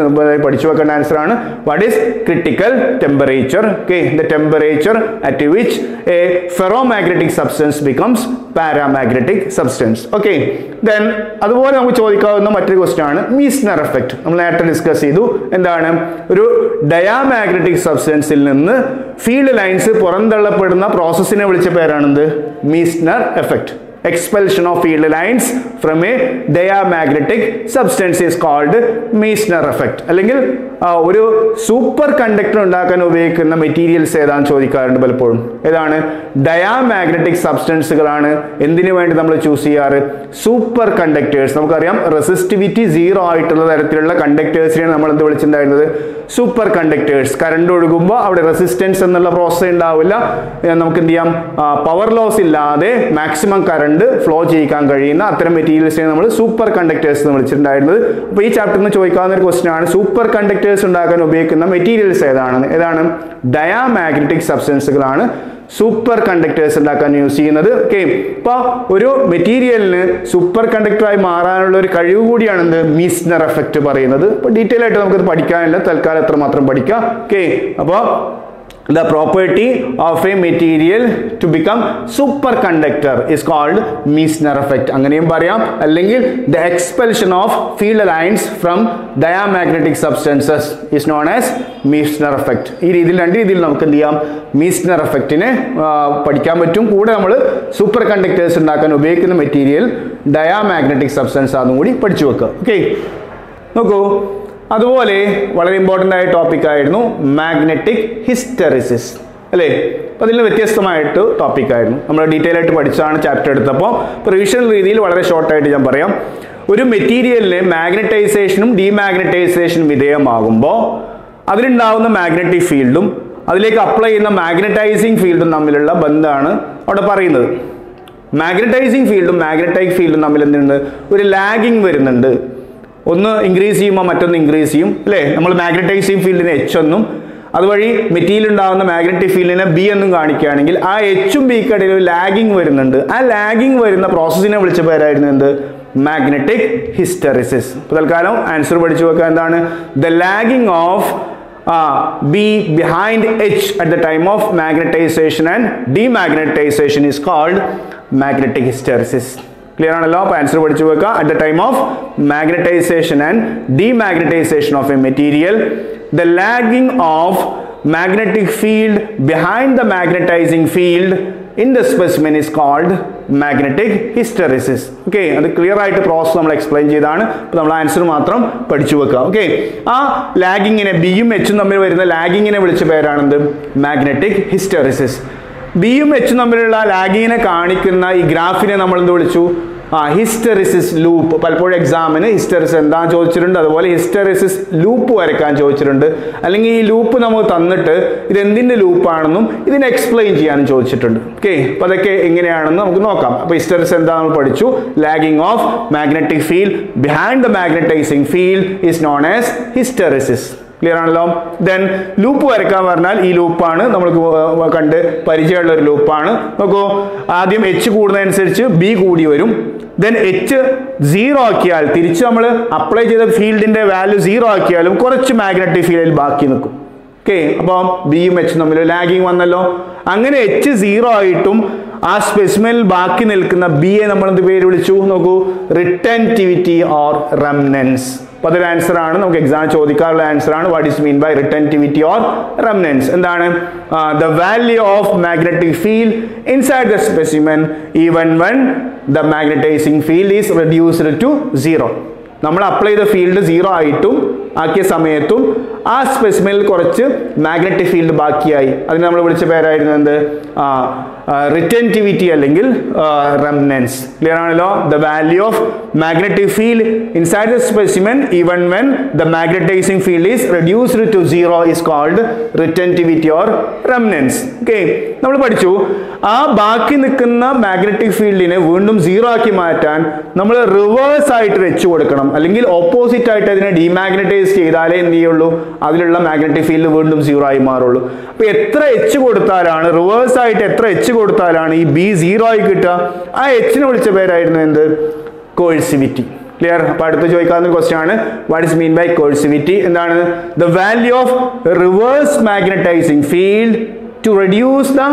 പഠിച്ചു വെക്കേണ്ട ആൻസർ ആണ്. What is critical temperature okay the temperature at which a ferromagnetic substance becomes paramagnetic substance okay then അതുപോലെ നമുക്ക് ചോദിക്കാവുന്ന മറ്റൊരു question ആണ്. Meissner effect നമ്മൾ നേരത്തെ ഡിസ്കസ് ചെയ്തു. എന്താണ്? ഒരു ഡയാമാഗ്നറ്റിക് സബ്സ്റ്റൻസിൽ നിന്ന് ഫീൽഡ് ലൈൻസ് പുറന്തള്ളപ്പെടുന്ന പ്രോസസ്സിനെ വിളിച്ച പേരാണെന്ത്? Meissner effect expulsion of field lines from a diamagnetic substance is called Meissner effect. അല്ലെങ്കിൽ ഒരു സൂപ്പർ കണ്ടക്ടർ ഉണ്ടാക്കാൻ ഉപയോഗിക്കുന്ന മെറ്റീരിയൽസ് ഏതാണെന്ന് ചോദിക്കാറുണ്ട് പലപ്പോഴും. ഏതാണ്? ഡയാമാഗ്നറ്റിക് സബ്സ്റ്റൻസുകളാണ് എന്തിനു വേണ്ടി നമ്മൾ ചൂസ് ചെയ്യാറ്? സൂപ്പർ കണ്ടക്ടേഴ്സ് നമുക്കറിയാം റെസിസ്റ്റിവിറ്റി സീറോ ആയിട്ടുള്ള തരത്തിലുള്ള കണ്ടക്ടേഴ്സിനെയാണ് നമ്മൾ എന്ത് വിളിച്ചിട്ടുണ്ടായിരുന്നത്? സൂപ്പർ കണ്ടക്ടേഴ്സ് കറണ്ട് ഒഴുകുമ്പോൾ അവിടെ റെസിസ്റ്റൻസ് എന്നുള്ള പ്രോസസ് ഉണ്ടാവില്ല. നമുക്ക് എന്ത് ചെയ്യാം? പവർ ലോസ് ഇല്ലാതെ മാക്സിമം കറണ്ട് ഫ്ലോ ചെയ്യിക്കാൻ കഴിയുന്ന അത്തരം മെറ്റീരിയൽസിനെ നമ്മൾ സൂപ്പർ കണ്ടക്ടേഴ്സ് എന്ന് വിളിച്ചിട്ടുണ്ടായിരുന്നത്. അപ്പോൾ ഈ ചാപ്റ്ററിൽ നിന്ന് ചോദിക്കാവുന്ന ഒരു ക്വസ്റ്റൻ ആണ് സൂപ്പർ കണ്ടക്ടേഴ്സ് ഉണ്ടാക്കാൻ ഉപയോഗിക്കുന്ന മെറ്റീരിയൽസ് ഏതാണ്? ഏതാണ്? ഡയാമാഗ്നറ്റിക് സബ്സ്റ്റൻസുകളാണ് സൂപ്പർ കണ്ടക്ടേഴ്സ് ഉണ്ടാക്കാൻ യൂസ് ചെയ്യുന്നത്. ഓക്കെ അപ്പോൾ ഒരു മെറ്റീരിയലിന് സൂപ്പർ കണ്ടക്ടറായി മാറാനുള്ള ഒരു കഴിവ് കൂടിയാണ് എന്ത്? മീസ്നർ എഫക്റ്റ് പറയുന്നത്. അപ്പോൾ ഡീറ്റെയിൽ ആയിട്ട് നമുക്കത് പഠിക്കാനില്ല. തൽക്കാലം എത്ര മാത്രം പഠിക്കാം? ഓക്കെ അപ്പോൾ the property of a material to become superconductor is called Meissner effect അങ്ങനെയും പറയാം അല്ലെങ്കിൽ the expulsion of field lines from diamagnetic substances is known as Meissner effect ഈ രീതിയിൽ രണ്ട് രീതിയിൽ നമുക്ക് എന്ത് ചെയ്യാം മീസ്നർ എഫക്റ്റിനെ പഠിക്കാൻ പറ്റും കൂടെ നമ്മൾ സൂപ്പർ കണ്ടക്ടേഴ്സ് ഉണ്ടാക്കാൻ ഉപയോഗിക്കുന്ന മെറ്റീരിയൽ ഡയാമാഗ്നറ്റിക് സബ്സ്റ്റൻസ് ആണെന്നും കൂടി പഠിച്ചു വെക്കുക ഓക്കെ നോക്കൂ അതുപോലെ വളരെ ഇമ്പോർട്ടന്റ് ആയ ടോപ്പിക് ആയിരുന്നു മാഗ്നറ്റിക് ഹിസ്റ്ററിസിസ് അല്ലേ? അപ്പോൾ അതിൽ നിന്ന് വ്യത്യസ്തമായിട്ട് ടോപ്പിക് ആയിരുന്നു. നമ്മൾ ഡീറ്റെയിൽ ആയിട്ട് പഠിച്ചാണ് ചാപ്റ്റർ എടുത്തപ്പോൾ പ്രൊവിഷണൽ രീതിയിൽ വളരെ ഷോർട്ടായിട്ട് ഞാൻ പറയാം. ഒരു മെറ്റീരിയലിന് മാഗ്നറ്റൈസേഷനും ഡീമാഗ്നറ്റൈസേഷനും വിധേയമാകുമ്പോൾ അതിലുണ്ടാവുന്ന മാഗ്നറ്റിക് ഫീൽഡും അതിലേക്ക് അപ്ലൈ ചെയ്യുന്ന മാഗ്നറ്റൈസിങ് ഫീൽഡും തമ്മിലുള്ള ബന്ധമാണ് അവിടെ പറയുന്നത്. മാഗ്നറ്റൈസിങ് ഫീൽഡും മാഗ്നറ്റൈക് ഫീൽഡും തമ്മിൽ എന്തുണ്ട്? ഒരു ലാഗിങ് വരുന്നുണ്ട്. ഒന്ന് ഇൻക്രീസ് ചെയ്യുമ്പോൾ മറ്റൊന്ന് ഇൻക്രീസ് ചെയ്യും അല്ലേ? നമ്മൾ മാഗ്നറ്റൈസിങ് ഫീൽഡിനെ എച്ച് ഒന്നും അതുവഴി മെറ്റീരിയൽ ഉണ്ടാകുന്ന മാഗ്നറ്റിക് ഫീൽഡിനെ ബി എന്നും കാണിക്കുകയാണെങ്കിൽ ആ എച്ചും ബിക്ക് ഇടയിൽ ഒരു ലാഗിങ് വരുന്നുണ്ട്. ആ ലാഗിങ് വരുന്ന പ്രോസസ്സിനെ വിളിച്ച പേരായിരുന്നു എന്ത്? മാഗ്നറ്റിക് ഹിസ്റ്ററിസിസ് തൽക്കാലം ആൻസർ പഠിച്ചു വെക്കുക. എന്താണ്? The lagging of B behind H at the time of magnetization and demagnetization is called magnetic hysteresis clear ആണല്ലോ? അപ്പോൾ ആൻസർ പഠിച്ചു വെക്കുക at the time of magnetization and demagnetization of a material the lagging of magnetic field behind the magnetizing field in the specimen is called magnetic hysteresis okay അത് clear ആയിട്ട് process നമ്മൾ explain ചെയ്താണ്. അപ്പോൾ നമ്മൾ answer മാത്രം പഠിച്ചു വെക്കുക okay ആ ലാഗിങ്ങിനെ ബിയും എച്ചും തമ്മിൽ വരുന്ന ലാഗിങ്ങിനെ വിളിച്ച പേരാണെന്ത്? മാഗ്നറ്റിക് ഹിസ്റ്ററിസിസ് ബിയും എച്ചും തമ്മിലുള്ള ലാഗിനെ കാണിക്കുന്ന ഈ ഗ്രാഫിനെ നമ്മൾ എന്ത് വിളിച്ചു? ആ ഹിസ്റ്ററിസിസ് ലൂപ്പ് പലപ്പോഴും എക്സാമിന് ഹിസ്റ്ററിസ് എന്താ ചോദിച്ചിട്ടുണ്ട്. അതുപോലെ ഹിസ്റ്ററിസിസ് ലൂപ്പ് വരയ്ക്കാൻ ചോദിച്ചിട്ടുണ്ട്. അല്ലെങ്കിൽ ഈ ലൂപ്പ് നമുക്ക് തന്നിട്ട് ഇത് എന്തിന്റെ ലൂപ്പാണെന്നും ഇതിനെ എക്സ്പ്ലെയിൻ ചെയ്യാനും ചോദിച്ചിട്ടുണ്ട്. ഓക്കെ അപ്പോൾ അതൊക്കെ എങ്ങനെയാണെന്ന് നമുക്ക് നോക്കാം. അപ്പോൾ ഹിസ്റ്ററിസ് എന്താ നമ്മൾ പഠിച്ചു? Lagging of magnetic field behind the magnetizing field is known as hysteresis clear ആണല്ലോ? ദെൻ ലൂപ്പ് വരയ്ക്കാൻ പറഞ്ഞാൽ ഈ ലൂപ്പാണ് നമ്മൾക്ക് കണ്ട് പരിചയമുള്ള ഒരു ലൂപ്പാണ് നോക്കൂ ആദ്യം എച്ച് കൂടുന്നതനുസരിച്ച് ബി കൂടി വരും. ദെൻ എച്ച് സീറോ ആക്കിയാൽ തിരിച്ച് നമ്മൾ അപ്ലൈ ചെയ്ത ഫീൽഡിന്റെ വാല്യൂ സീറോ ആക്കിയാലും കുറച്ച് മാഗ്നറ്റിക് ഫീൽഡിൽ ബാക്കി നിൽക്കും. ഓക്കെ അപ്പം ബിയും എച്ചും തമ്മിൽ ലാഗിങ് വന്നല്ലോ. അങ്ങനെ എച്ച് സീറോ ആയിട്ടും ആ സ്പെസിമെനിൽ ബാക്കി നിൽക്കുന്ന ബി എ നമ്മൾ എന്ത് പേര് വിളിച്ചു? നോക്കൂ റിട്ടന്റിവിറ്റി ഓർ റെംനൻസ് അപ്പോൾ അതൊരു ആൻസർ ആണ്. നമുക്ക് എക്സാം ചോദിക്കാറുള്ള ആൻസർ ആണ്. What is mean by retentivity or remanence എന്താണ്? The value of magnetic field inside the specimen even when the magnetizing field is reduced to zero നമ്മൾ അപ്ലൈ ചെയ്ത ഫീൽഡ് സീറോ ആയിട്ടും ആക്കിയ സമയത്തും ആ സ്പെസിമെനിൽ കുറച്ച് മാഗ്നറ്റിക് ഫീൽഡ് ബാക്കിയായി. അതിന് നമ്മൾ വിളിച്ച പേരായിരുന്നു എന്ത്? റിറ്റന്റിവിറ്റി അല്ലെങ്കിൽ റെംനൻസ് ക്ലിയർ ആണല്ലോ? The value of magnetic field inside the specimen even when the magnetizing field is reduced to zero is called retentivity or remanence okay നമ്മൾ പഠിച്ചു. ആ ബാക്കി നിൽക്കുന്ന മാഗ്നറ്റിക് ഫീൽഡിനെ വീണ്ടും സീറോ ആക്കി മാറ്റാൻ നമ്മൾ റിവേഴ്സ് ആയിട്ട് വെച്ചു കൊടുക്കണം. അല്ലെങ്കിൽ ഓപ്പോസിറ്റ് ആയിട്ട് അതിനെ ഡീമാഗ്നറ്റൈസ് ചെയ്താലേ എന്ത് ചെയ്യുള്ളൂ? അതിലുള്ള മാഗ്നറ്റിക് ഫീൽഡ് വീണ്ടും സീറോ ആയി മാറുള്ളൂ. അപ്പൊ എത്ര എച്ച് കൊടുത്താലാണ് റിവേഴ്സ് ആയിട്ട് എത്ര എച്ച് കൊടുത്താലാണ് ഈ ബി സീറോ ആയി കിട്ടുക? ആ എച്ചിനെ വിളിച്ച പേരായിരുന്നു എന്ത്? കോഴ്സിവിറ്റി ക്ലിയർ അപ്പൊ അടുത്ത് ചോദിക്കാവുന്ന ക്വസ്റ്റ്യൻ ആണ്. What is mean by coercivity എന്താണ്? The value of reverse magnetizing field to reduce the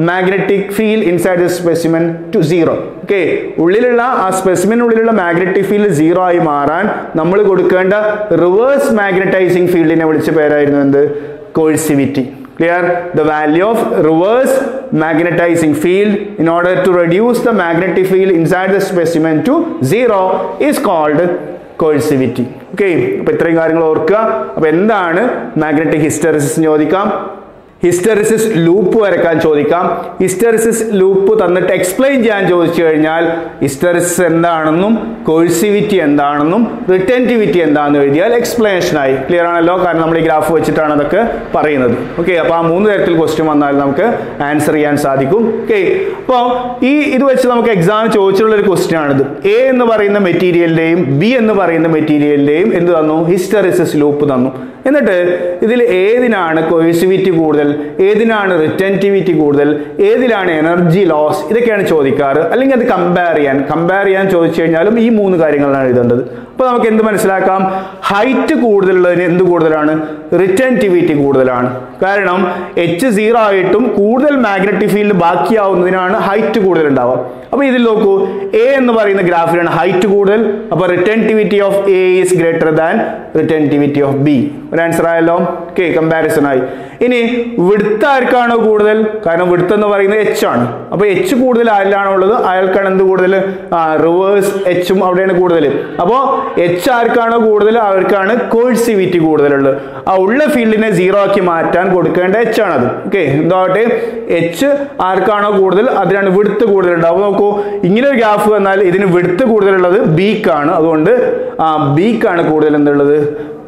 magnetic field inside the specimen to zero okay ഉള്ളിലുള്ള ആ സ്പെസിമിനുള്ളിലുള്ള മാഗ്നറ്റിക് ഫീൽഡ് സീറോ ആയി മാറാൻ നമ്മൾ കൊടുക്കേണ്ട റിവേഴ്സ് മാഗ്നറ്റൈസിങ് ഫീൽഡിനെ വിളിച്ച പേരായിരുന്നു എന്ത്? Coercivity clear the value of reverse magnetizing field in order to reduce the magnetic field inside the specimen to zero is called coercivity okay അപ്പൊ ഇത്രയും കാര്യങ്ങൾ ഓർക്കുക. അപ്പൊ എന്താണ് മാഗ്നറ്റിക് ഹിസ്റ്ററിസിസ് ചോദിക്കാം? ഹിസ്റ്ററിസിസ് ലൂപ്പ് വരക്കാൻ ചോദിക്കാം. ഹിസ്റ്ററിസിസ് ലൂപ്പ് തന്നിട്ട് എക്സ്പ്ലെയിൻ ചെയ്യാൻ ചോദിച്ചു കഴിഞ്ഞാൽ ഹിസ്റ്ററിസിസ് എന്താണെന്നും കോഴ്സിവിറ്റി എന്താണെന്നും റിട്ടന്റിവിറ്റി എന്താണെന്ന് എഴുതിയാൽ എക്സ്പ്ലനേഷനായി ക്ലിയർ ആണല്ലോ? കാരണം നമ്മൾ ഈ ഗ്രാഫ് വെച്ചിട്ടാണ് അതൊക്കെ പറയുന്നത്. ഓക്കെ അപ്പോൾ ആ മൂന്ന് തരത്തിൽ ക്വസ്റ്റ്യൻ വന്നാൽ നമുക്ക് ആൻസർ ചെയ്യാൻ സാധിക്കും. ഓക്കെ അപ്പോൾ ഈ ഇത് വെച്ച് നമുക്ക് എക്സാം ചോദിച്ചിട്ടുള്ള ഒരു ക്വസ്റ്റ്യൻ ആണിത്. എ എന്ന് പറയുന്ന മെറ്റീരിയലിന്റെയും ബി എന്ന് പറയുന്ന മെറ്റീരിയലിന്റെയും എന്ത് തന്നു? ഹിസ്റ്ററിസിസ് ലൂപ്പ് തന്നു. എന്നിട്ട് ഇതിൽ ഏതിനാണ് കോഴ്സിവിറ്റി കൂടുതൽ? ഏതിനാണ് റിറ്റന്റിവിറ്റി കൂടുതൽ? ഏതിലാണ് എനർജി ലോസ് ഇതൊക്കെയാണ് ചോദിക്കാറ്. അല്ലെങ്കിൽ അത് കമ്പയർ ചെയ്യാൻ. കമ്പയർ ചെയ്യാൻ ചോദിച്ചു കഴിഞ്ഞാലും ഈ മൂന്ന് കാര്യങ്ങളാണ് എഴുതേണ്ടത്. അപ്പോൾ നമുക്ക് എന്ത് മനസ്സിലാക്കാം? ഹൈറ്റ് കൂടുതലുള്ളതിന് എന്ത് കൂടുതലാണ്? റിറ്റന്റിവിറ്റി കൂടുതലാണ്. കാരണം എച്ച് സീറോ ആയിട്ടും കൂടുതൽ മാഗ്നറ്റിക് ഫീൽഡ് ബാക്കിയാവുന്നതിനാണ് ഹൈറ്റ് കൂടുതൽ ഉണ്ടാവുക അപ്പോൾ ഇതിൽ നോക്കൂ. എ എന്ന് പറയുന്ന ഗ്രാഫിലാണ് ഹൈറ്റ് കൂടുതൽ. അപ്പോൾ retentivity of A is greater than retentivity of B ഒരു ആൻസർ ആയല്ലോ? ഓക്കെ കമ്പാരിസൺ ആയി. ഇനി വിടുത്ത് ആർക്കാണോ കൂടുതൽ? കാരണം വിടുത്ത് എന്ന് പറയുന്നത് എച്ച് ആണ്. അപ്പോൾ എച്ച് കൂടുതൽ ആരിലാണോ ഉള്ളത് അയാൾക്കാണ് എന്ത് കൂടുതൽ? റിവേഴ്സ് എച്ചും അവിടെയാണ് കൂടുതൽ. അപ്പോൾ എച്ച് ആർക്കാണോ കൂടുതൽ അവർക്കാണ് കോഴ്സിവിറ്റി കൂടുതലുള്ളത്? ആ ഉള്ള ഫീൽഡിനെ സീറോ ആക്കി മാറ്റാൻ കൊടുക്കേണ്ട എച്ച് ആണത്. ഓക്കെ എന്താവട്ടെ? എച്ച് ആർക്കാണോ കൂടുതൽ അതിനാണ് വിടുത്ത് കൂടുതൽ അപ്പോൾ നോക്കൂ ഇങ്ങനെ ഒരു ഗ്രാഫ് വന്നാൽ ഇതിന് വിടുത്ത് കൂടുതലുള്ളത് ബീക്കാണ് അതുകൊണ്ട് ബീക്കാണ് കൂടുതൽ എന്തുള്ളത്?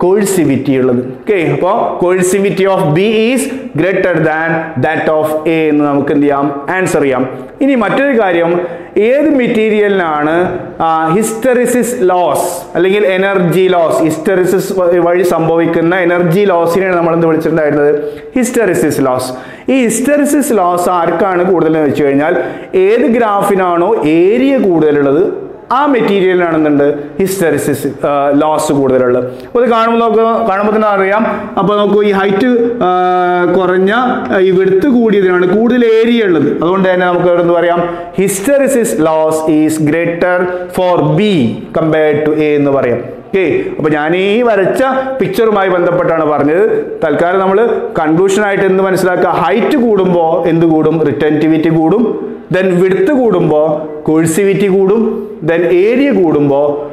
കോഴ്സിവിറ്റി ഉള്ളത്. ഓക്കെ അപ്പോൾ coercivity of B is greater than that of A എന്ന് നമുക്ക് എന്ത് ചെയ്യാം? ആൻസർ ചെയ്യാം. ഇനി മറ്റൊരു കാര്യം ഏത് മെറ്റീരിയലിനാണ് ഹിസ്റ്ററിസിസ് ലോസ് അല്ലെങ്കിൽ എനർജി ലോസ് ഹിസ്റ്ററിസിസ് വഴി സംഭവിക്കുന്ന എനർജി ലോസിനെയാണ് നമ്മൾ എന്ത് വിളിച്ചിട്ടുണ്ടായിരുന്നത്? ഹിസ്റ്ററിസിസ് ലോസ് ഈ ഹിസ്റ്ററിസിസ് ലോസ് ആർക്കാണ് കൂടുതലെന്ന് വെച്ച് കഴിഞ്ഞാൽ ഏത് ഗ്രാഫിനാണോ ഏരിയ കൂടുതലുള്ളത് ആ മെറ്റീരിയലിനാണെന്നുണ്ട് ഹിസ്റ്ററിസിസ് ലോസ് കൂടുതലുള്ളത്. അപ്പോൾ ഇത് കാണുമ്പോൾ നോക്കുക കാണുമ്പോൾ തന്നെ അറിയാം. അപ്പോൾ നോക്കൂ ഈ ഹൈറ്റ് കുറഞ്ഞ ഈ വെടുത്ത് കൂടിയതിനാണ് കൂടുതൽ ഏരിയ ഉള്ളത്. അതുകൊണ്ട് തന്നെ നമുക്ക് എന്ത് പറയാം hysteresis loss is greater for B compared to A എന്ന് പറയാം. ഓക്കെ അപ്പൊ ഞാൻ ഈ വരച്ച പിക്ചറുമായി ബന്ധപ്പെട്ടാണ് പറഞ്ഞത്. തൽക്കാലം നമ്മൾ കൺക്ലൂഷൻ ആയിട്ട് എന്ത് മനസ്സിലാക്കുക? ഹൈറ്റ് കൂടുമ്പോൾ എന്ത് കൂടും? റിട്ടന്റിവിറ്റി കൂടും. ദെൻ വിടുത്ത് കൂടുമ്പോൾ കോഴ്സിവിറ്റി കൂടും. ദെൻ ഏരിയ കൂടുമ്പോൾ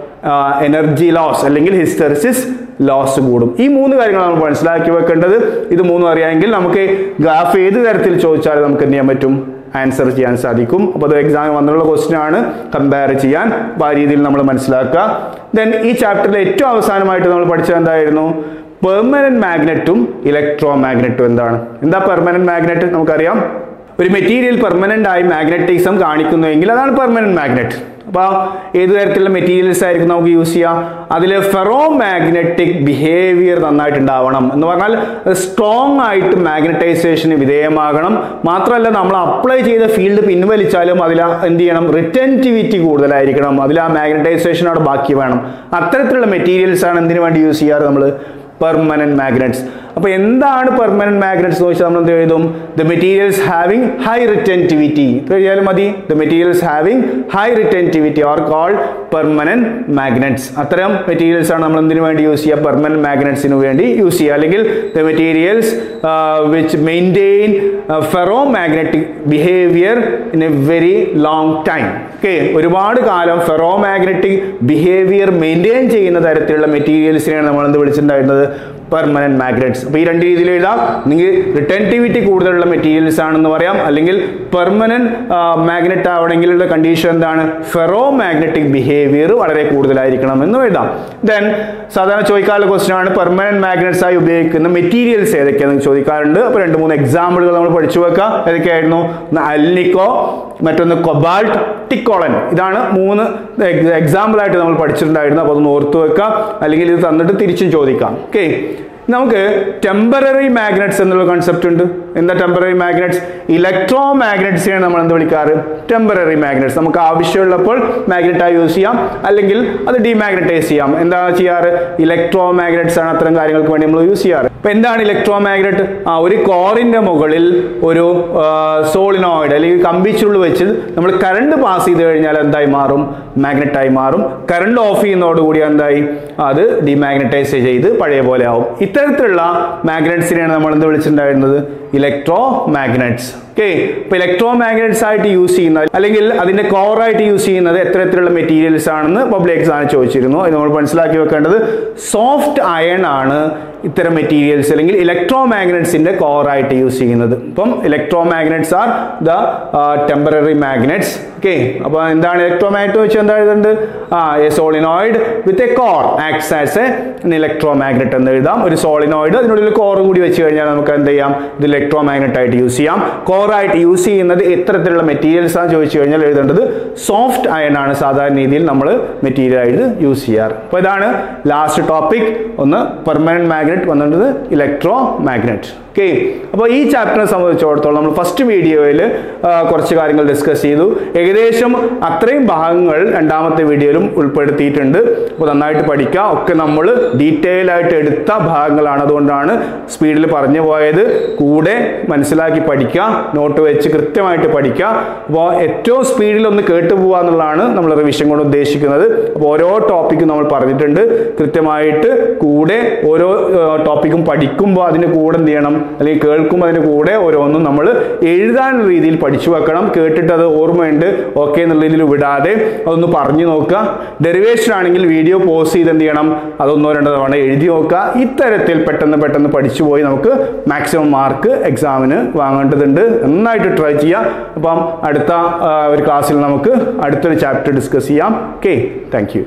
എനർജി ലോസ് അല്ലെങ്കിൽ ഹിസ്റ്ററിസിസ് ലോസ് കൂടും. ഈ മൂന്ന് കാര്യങ്ങൾ നമ്മൾ മനസ്സിലാക്കി വെക്കേണ്ടത്. ഇത് മൂന്നും അറിയാമെങ്കിൽ നമുക്ക് ഗ്രാഫ് ഏത് തരത്തിൽ ചോദിച്ചാലും നമുക്ക് എന്ത് ചെയ്യാൻ പറ്റും? ആൻസർ ചെയ്യാൻ സാധിക്കും. അപ്പോൾ അത് എക്സാമിൽ വന്നുള്ള ക്വസ്റ്റ്യൻ ആണ്. കമ്പയർ ചെയ്യാൻ. അപ്പോൾ ആ രീതിയിൽ നമ്മൾ മനസ്സിലാക്കുക. ദെൻ ഈ ചാപ്റ്ററിൽ ഏറ്റവും അവസാനമായിട്ട് നമ്മൾ പഠിച്ചത് എന്തായിരുന്നു? പെർമനന്റ് മാഗ്നറ്റും ഇലക്ട്രോ മാഗ്നറ്റും എന്താണ്? എന്താ പെർമനന്റ് മാഗ്നറ്റ് നമുക്കറിയാം. ഒരു മെറ്റീരിയൽ പെർമനന്റ് ആയി മാഗ്നറ്റിസം കാണിക്കുന്നുവെങ്കിൽ അതാണ് പെർമനന്റ് മാഗ്നറ്റ് അപ്പോൾ ഏത് തരത്തിലുള്ള മെറ്റീരിയൽസ് ആയിരിക്കും നമുക്ക് യൂസ് ചെയ്യാം? അതിൽ ഫെറോ മാഗ്നറ്റിക് ബിഹേവിയർ നന്നായിട്ടുണ്ടാവണം. എന്ന് പറഞ്ഞാൽ സ്ട്രോങ് ആയിട്ട് മാഗ്നറ്റൈസേഷന് വിധേയമാകണം. മാത്രമല്ല നമ്മൾ അപ്ലൈ ചെയ്ത ഫീൽഡ് പിൻവലിച്ചാലും അതിൽ എന്ത് ചെയ്യണം? റിറ്റന്റിവിറ്റി കൂടുതലായിരിക്കണം. അതിൽ ആ മാഗ്നറ്റൈസേഷൻ അവിടെ ബാക്കി വേണം. അത്തരത്തിലുള്ള മെറ്റീരിയൽസ് ആണ് എന്തിനു വേണ്ടി യൂസ് ചെയ്യാറ് നമ്മൾ പെർമനന്റ് മാഗ്നറ്റ്സ് അപ്പോൾ എന്താണ് പെർമനന്റ് മാഗ്നറ്റ്സ് എന്ന് വെച്ചാൽ നമ്മൾ എന്ത് എഴുതും? The materials having high retentivity ഇത് എഴുതിയാലും മതി. The materials having high retentivity are called permanent magnets അത്തരം മെറ്റീരിയൽസ് ആണ് നമ്മൾ എന്തിനു വേണ്ടി യൂസ് ചെയ്യുക? പെർമനന്റ് മാഗ്നറ്റ്സിന് വേണ്ടി യൂസ് ചെയ്യുക. അല്ലെങ്കിൽ the materials which maintain ferromagnetic behaviour in a very long time okay ഒരുപാട് കാലം ഫെറോ മാഗ്നറ്റിക് ബിഹേവിയർ മെയിന്റെയിൻ ചെയ്യുന്ന തരത്തിലുള്ള മെറ്റീരിയൽസിനെയാണ് നമ്മൾ എന്ത് വിളിച്ചിട്ടുണ്ടായിരുന്നത്? പെർമനന്റ് മാഗ്നറ്റ്സ് അപ്പോൾ ഈ രണ്ട് രീതിയിൽ എഴുതാം. നിങ്ങൾ റിട്ടന്റിവിറ്റി കൂടുതലുള്ള മെറ്റീരിയൽസ് ആണെന്ന് പറയാം. അല്ലെങ്കിൽ പെർമനന്റ് മാഗ്നറ്റ് ആവണമെങ്കിലുള്ള കണ്ടീഷൻ എന്താണ്? ഫെറോ മാഗ്നറ്റിക് ബിഹേവിയർ വളരെ കൂടുതലായിരിക്കണം എന്ന് എഴുതാം. ദെൻ സാധാരണ ചോദിക്കാനുള്ള ക്വസ്റ്റ്യൻ ആണ് പെർമനന്റ് മാഗ്നറ്റ്സ് ആയി ഉപയോഗിക്കുന്ന മെറ്റീരിയൽസ് ഏതൊക്കെയാണെന്ന് ചോദിക്കാറുണ്ട്. അപ്പോൾ രണ്ട് മൂന്ന് എക്സാമ്പിളുകൾ നമ്മൾ പഠിച്ചു വെക്കാം. ഏതൊക്കെയായിരുന്നു? അൽനിക്കോ മറ്റൊന്ന് കൊബാൾട്ട് ടിക്കോളൻ. ഇതാണ് മൂന്ന് എക്സാമ്പിൾ ആയിട്ട് നമ്മൾ പഠിച്ചിട്ടുണ്ടായിരുന്നു അപ്പോൾ അതൊന്ന് ഓർത്ത് വെക്കാം. അല്ലെങ്കിൽ ഇത് തന്നിട്ട് തിരിച്ചും ചോദിക്കാം. ഓക്കെ നമുക്ക് ടെമ്പററി മാഗ്നറ്റ്സ് എന്നുള്ള കൺസെപ്റ്റ് ഉണ്ട്. എന്താ ടെമ്പററി മാഗ്നറ്റ്സ് ഇലക്ട്രോ മാഗ്നറ്റ്സിനെ നമ്മൾ എന്ത് വിളിക്കാറ്? ടെമ്പററി മാഗ്നറ്റ്സ് നമുക്ക് ആവശ്യമുള്ളപ്പോൾ മാഗ്നറ്റായി യൂസ് ചെയ്യാം. അല്ലെങ്കിൽ അത് ഡിമാഗ്നറ്റൈസ് ചെയ്യാം. എന്താ ചെയ്യാറ്? ഇലക്ട്രോ മാഗ്നറ്റ്സ് ആണ് അത്തരം കാര്യങ്ങൾക്ക് വേണ്ടി നമ്മൾ യൂസ് ചെയ്യാറ്. അപ്പൊ എന്താണ് ഇലക്ട്രോ മാഗ്നറ്റ് ആ ഒരു കോറിന്റെ മുകളിൽ ഒരു സോളിനോയിഡ് അല്ലെങ്കിൽ കമ്പിച്ചുള്ളു വെച്ച് നമ്മൾ കറണ്ട് പാസ് ചെയ്ത് കഴിഞ്ഞാൽ എന്തായി മാറും? മാഗ്നറ്റായി മാറും. കറണ്ട് ഓഫ് ചെയ്യുന്നതോടുകൂടി എന്തായി? അത് ഡിമാഗ്നറ്റൈസ് ചെയ്ത് പഴയ പോലെ ആവും. ഇത്തരത്തിലുള്ള മാഗ്നറ്റ്സിനെയാണ് നമ്മൾ എന്ത് വിളിച്ചിട്ടുണ്ടായിരുന്നത്? ഇലക്ട്രോ മാഗ്നറ്റ്സ് ഓക്കെ ഇപ്പൊ ഇലക്ട്രോ മാഗ്നറ്റ്സ് ആയിട്ട് യൂസ് ചെയ്യുന്ന അല്ലെങ്കിൽ അതിന്റെ കോറായിട്ട് യൂസ് ചെയ്യുന്നത് എത്തരത്തിലുള്ള മെറ്റീരിയൽസ് ആണെന്ന് പബ്ലിക് എക്സാം ചോദിച്ചിരുന്നു. നമ്മൾ മനസ്സിലാക്കി വെക്കേണ്ടത് സോഫ്റ്റ് അയൺ ആണ് ഇത്തരം മെറ്റീരിയൽസ് അല്ലെങ്കിൽ ഇലക്ട്രോ മാഗ്നറ്റ്സിന്റെ കോറായിട്ട് യൂസ് ചെയ്യുന്നത്. ഇപ്പം electromagnets are the temporary magnets okay അപ്പൊ എന്താണ് ഇലക്ട്രോ മാഗ്നറ്റ് വെച്ചാൽ എന്താ എഴുതുന്നുണ്ട് ആ a solenoid with a core acts as a electromagnet എന്ന് എഴുതാം. ഒരു സോളിനോയിഡ് അതിനുള്ളിൽ കോർ കൂടി വെച്ച് കഴിഞ്ഞാൽ നമുക്ക് എന്ത് ചെയ്യാം? ഇത് ഇലക്ട്രോ മാഗ്നറ്റ് ആയിട്ട് യൂസ് ചെയ്യാം. കോറായിട്ട് യൂസ് ചെയ്യുന്നത് എത്തരത്തിലുള്ള മെറ്റീരിയൽസ് ആണ് ചോദിച്ചു കഴിഞ്ഞാൽ എഴുതേണ്ടത് സോഫ്റ്റ് അയൺ ആണ് സാധാരണ രീതിയിൽ നമ്മൾ മെറ്റീരിയൽ ആയിട്ട് യൂസ് ചെയ്യാറ്. അപ്പോൾ ഇതാണ് ലാസ്റ്റ് ടോപ്പിക് ഒന്ന് പെർമനന്റ് മാഗ്നറ്റ് വന്നിട്ടുള്ളത് ഇലക്ട്രോ മാഗ്നറ്റ് ഓക്കെ അപ്പോൾ ഈ ചാപ്റ്ററിനെ സംബന്ധിച്ചിടത്തോളം നമ്മൾ ഫസ്റ്റ് വീഡിയോയിൽ കുറച്ച് കാര്യങ്ങൾ ഡിസ്കസ് ചെയ്തു. ഏകദേശം അത്രയും ഭാഗങ്ങൾ രണ്ടാമത്തെ വീഡിയോയിലും ഉൾപ്പെടുത്തിയിട്ടുണ്ട്. അപ്പോൾ നന്നായിട്ട് പഠിക്കുക ഒക്കെ നമ്മൾ ഡീറ്റെയിൽ ആയിട്ട് എടുത്ത ഭാഗങ്ങളാണ് അതുകൊണ്ടാണ് സ്പീഡിൽ പറഞ്ഞു പോയത്. കൂടെ മനസ്സിലാക്കി പഠിക്കുക. നോട്ട് വെച്ച് കൃത്യമായിട്ട് പഠിക്കുക. അപ്പോൾ ഏറ്റവും സ്പീഡിൽ ഒന്ന് കേട്ടു പോകുക എന്നുള്ളതാണ് നമ്മൾ റിവിഷൻ കൊണ്ട് ഉദ്ദേശിക്കുന്നത്. അപ്പോൾ ഓരോ ടോപ്പിക്കും നമ്മൾ പറഞ്ഞിട്ടുണ്ട്. കൃത്യമായിട്ട് കൂടെ ഓരോ ടോപ്പിക്കും പഠിക്കുമ്പോൾ അതിന് കൂടെ എന്ത് ചെയ്യണം? അല്ലെങ്കിൽ കേൾക്കും അതിന്റെ കൂടെ ഓരോന്നും നമ്മൾ എഴുതാൻ രീതിയിൽ പഠിച്ചു വെക്കണം. കേട്ടിട്ട് അത് ഓർമ്മയുണ്ട്. ഓക്കെ എന്നുള്ള രീതിയിൽ വിടാതെ അതൊന്ന് പറഞ്ഞു നോക്കുക. ഡെറിവേഷൻ ആണെങ്കിൽ വീഡിയോ പോസ് ചെയ്ത് എന്ത് ചെയ്യണം? അതൊന്നോ രണ്ടോ തവണ എഴുതി നോക്കുക. ഇത്തരത്തിൽ പെട്ടെന്ന് പെട്ടെന്ന് പഠിച്ചു പോയി നമുക്ക് മാക്സിമം മാർക്ക് എക്സാമിന് വാങ്ങേണ്ടതുണ്ട്. നന്നായിട്ട് ട്രൈ ചെയ്യുക അപ്പം അടുത്ത ഒരു ക്ലാസ്സിൽ നമുക്ക് അടുത്തൊരു ചാപ്റ്റർ ഡിസ്കസ് ചെയ്യാം. Okay thank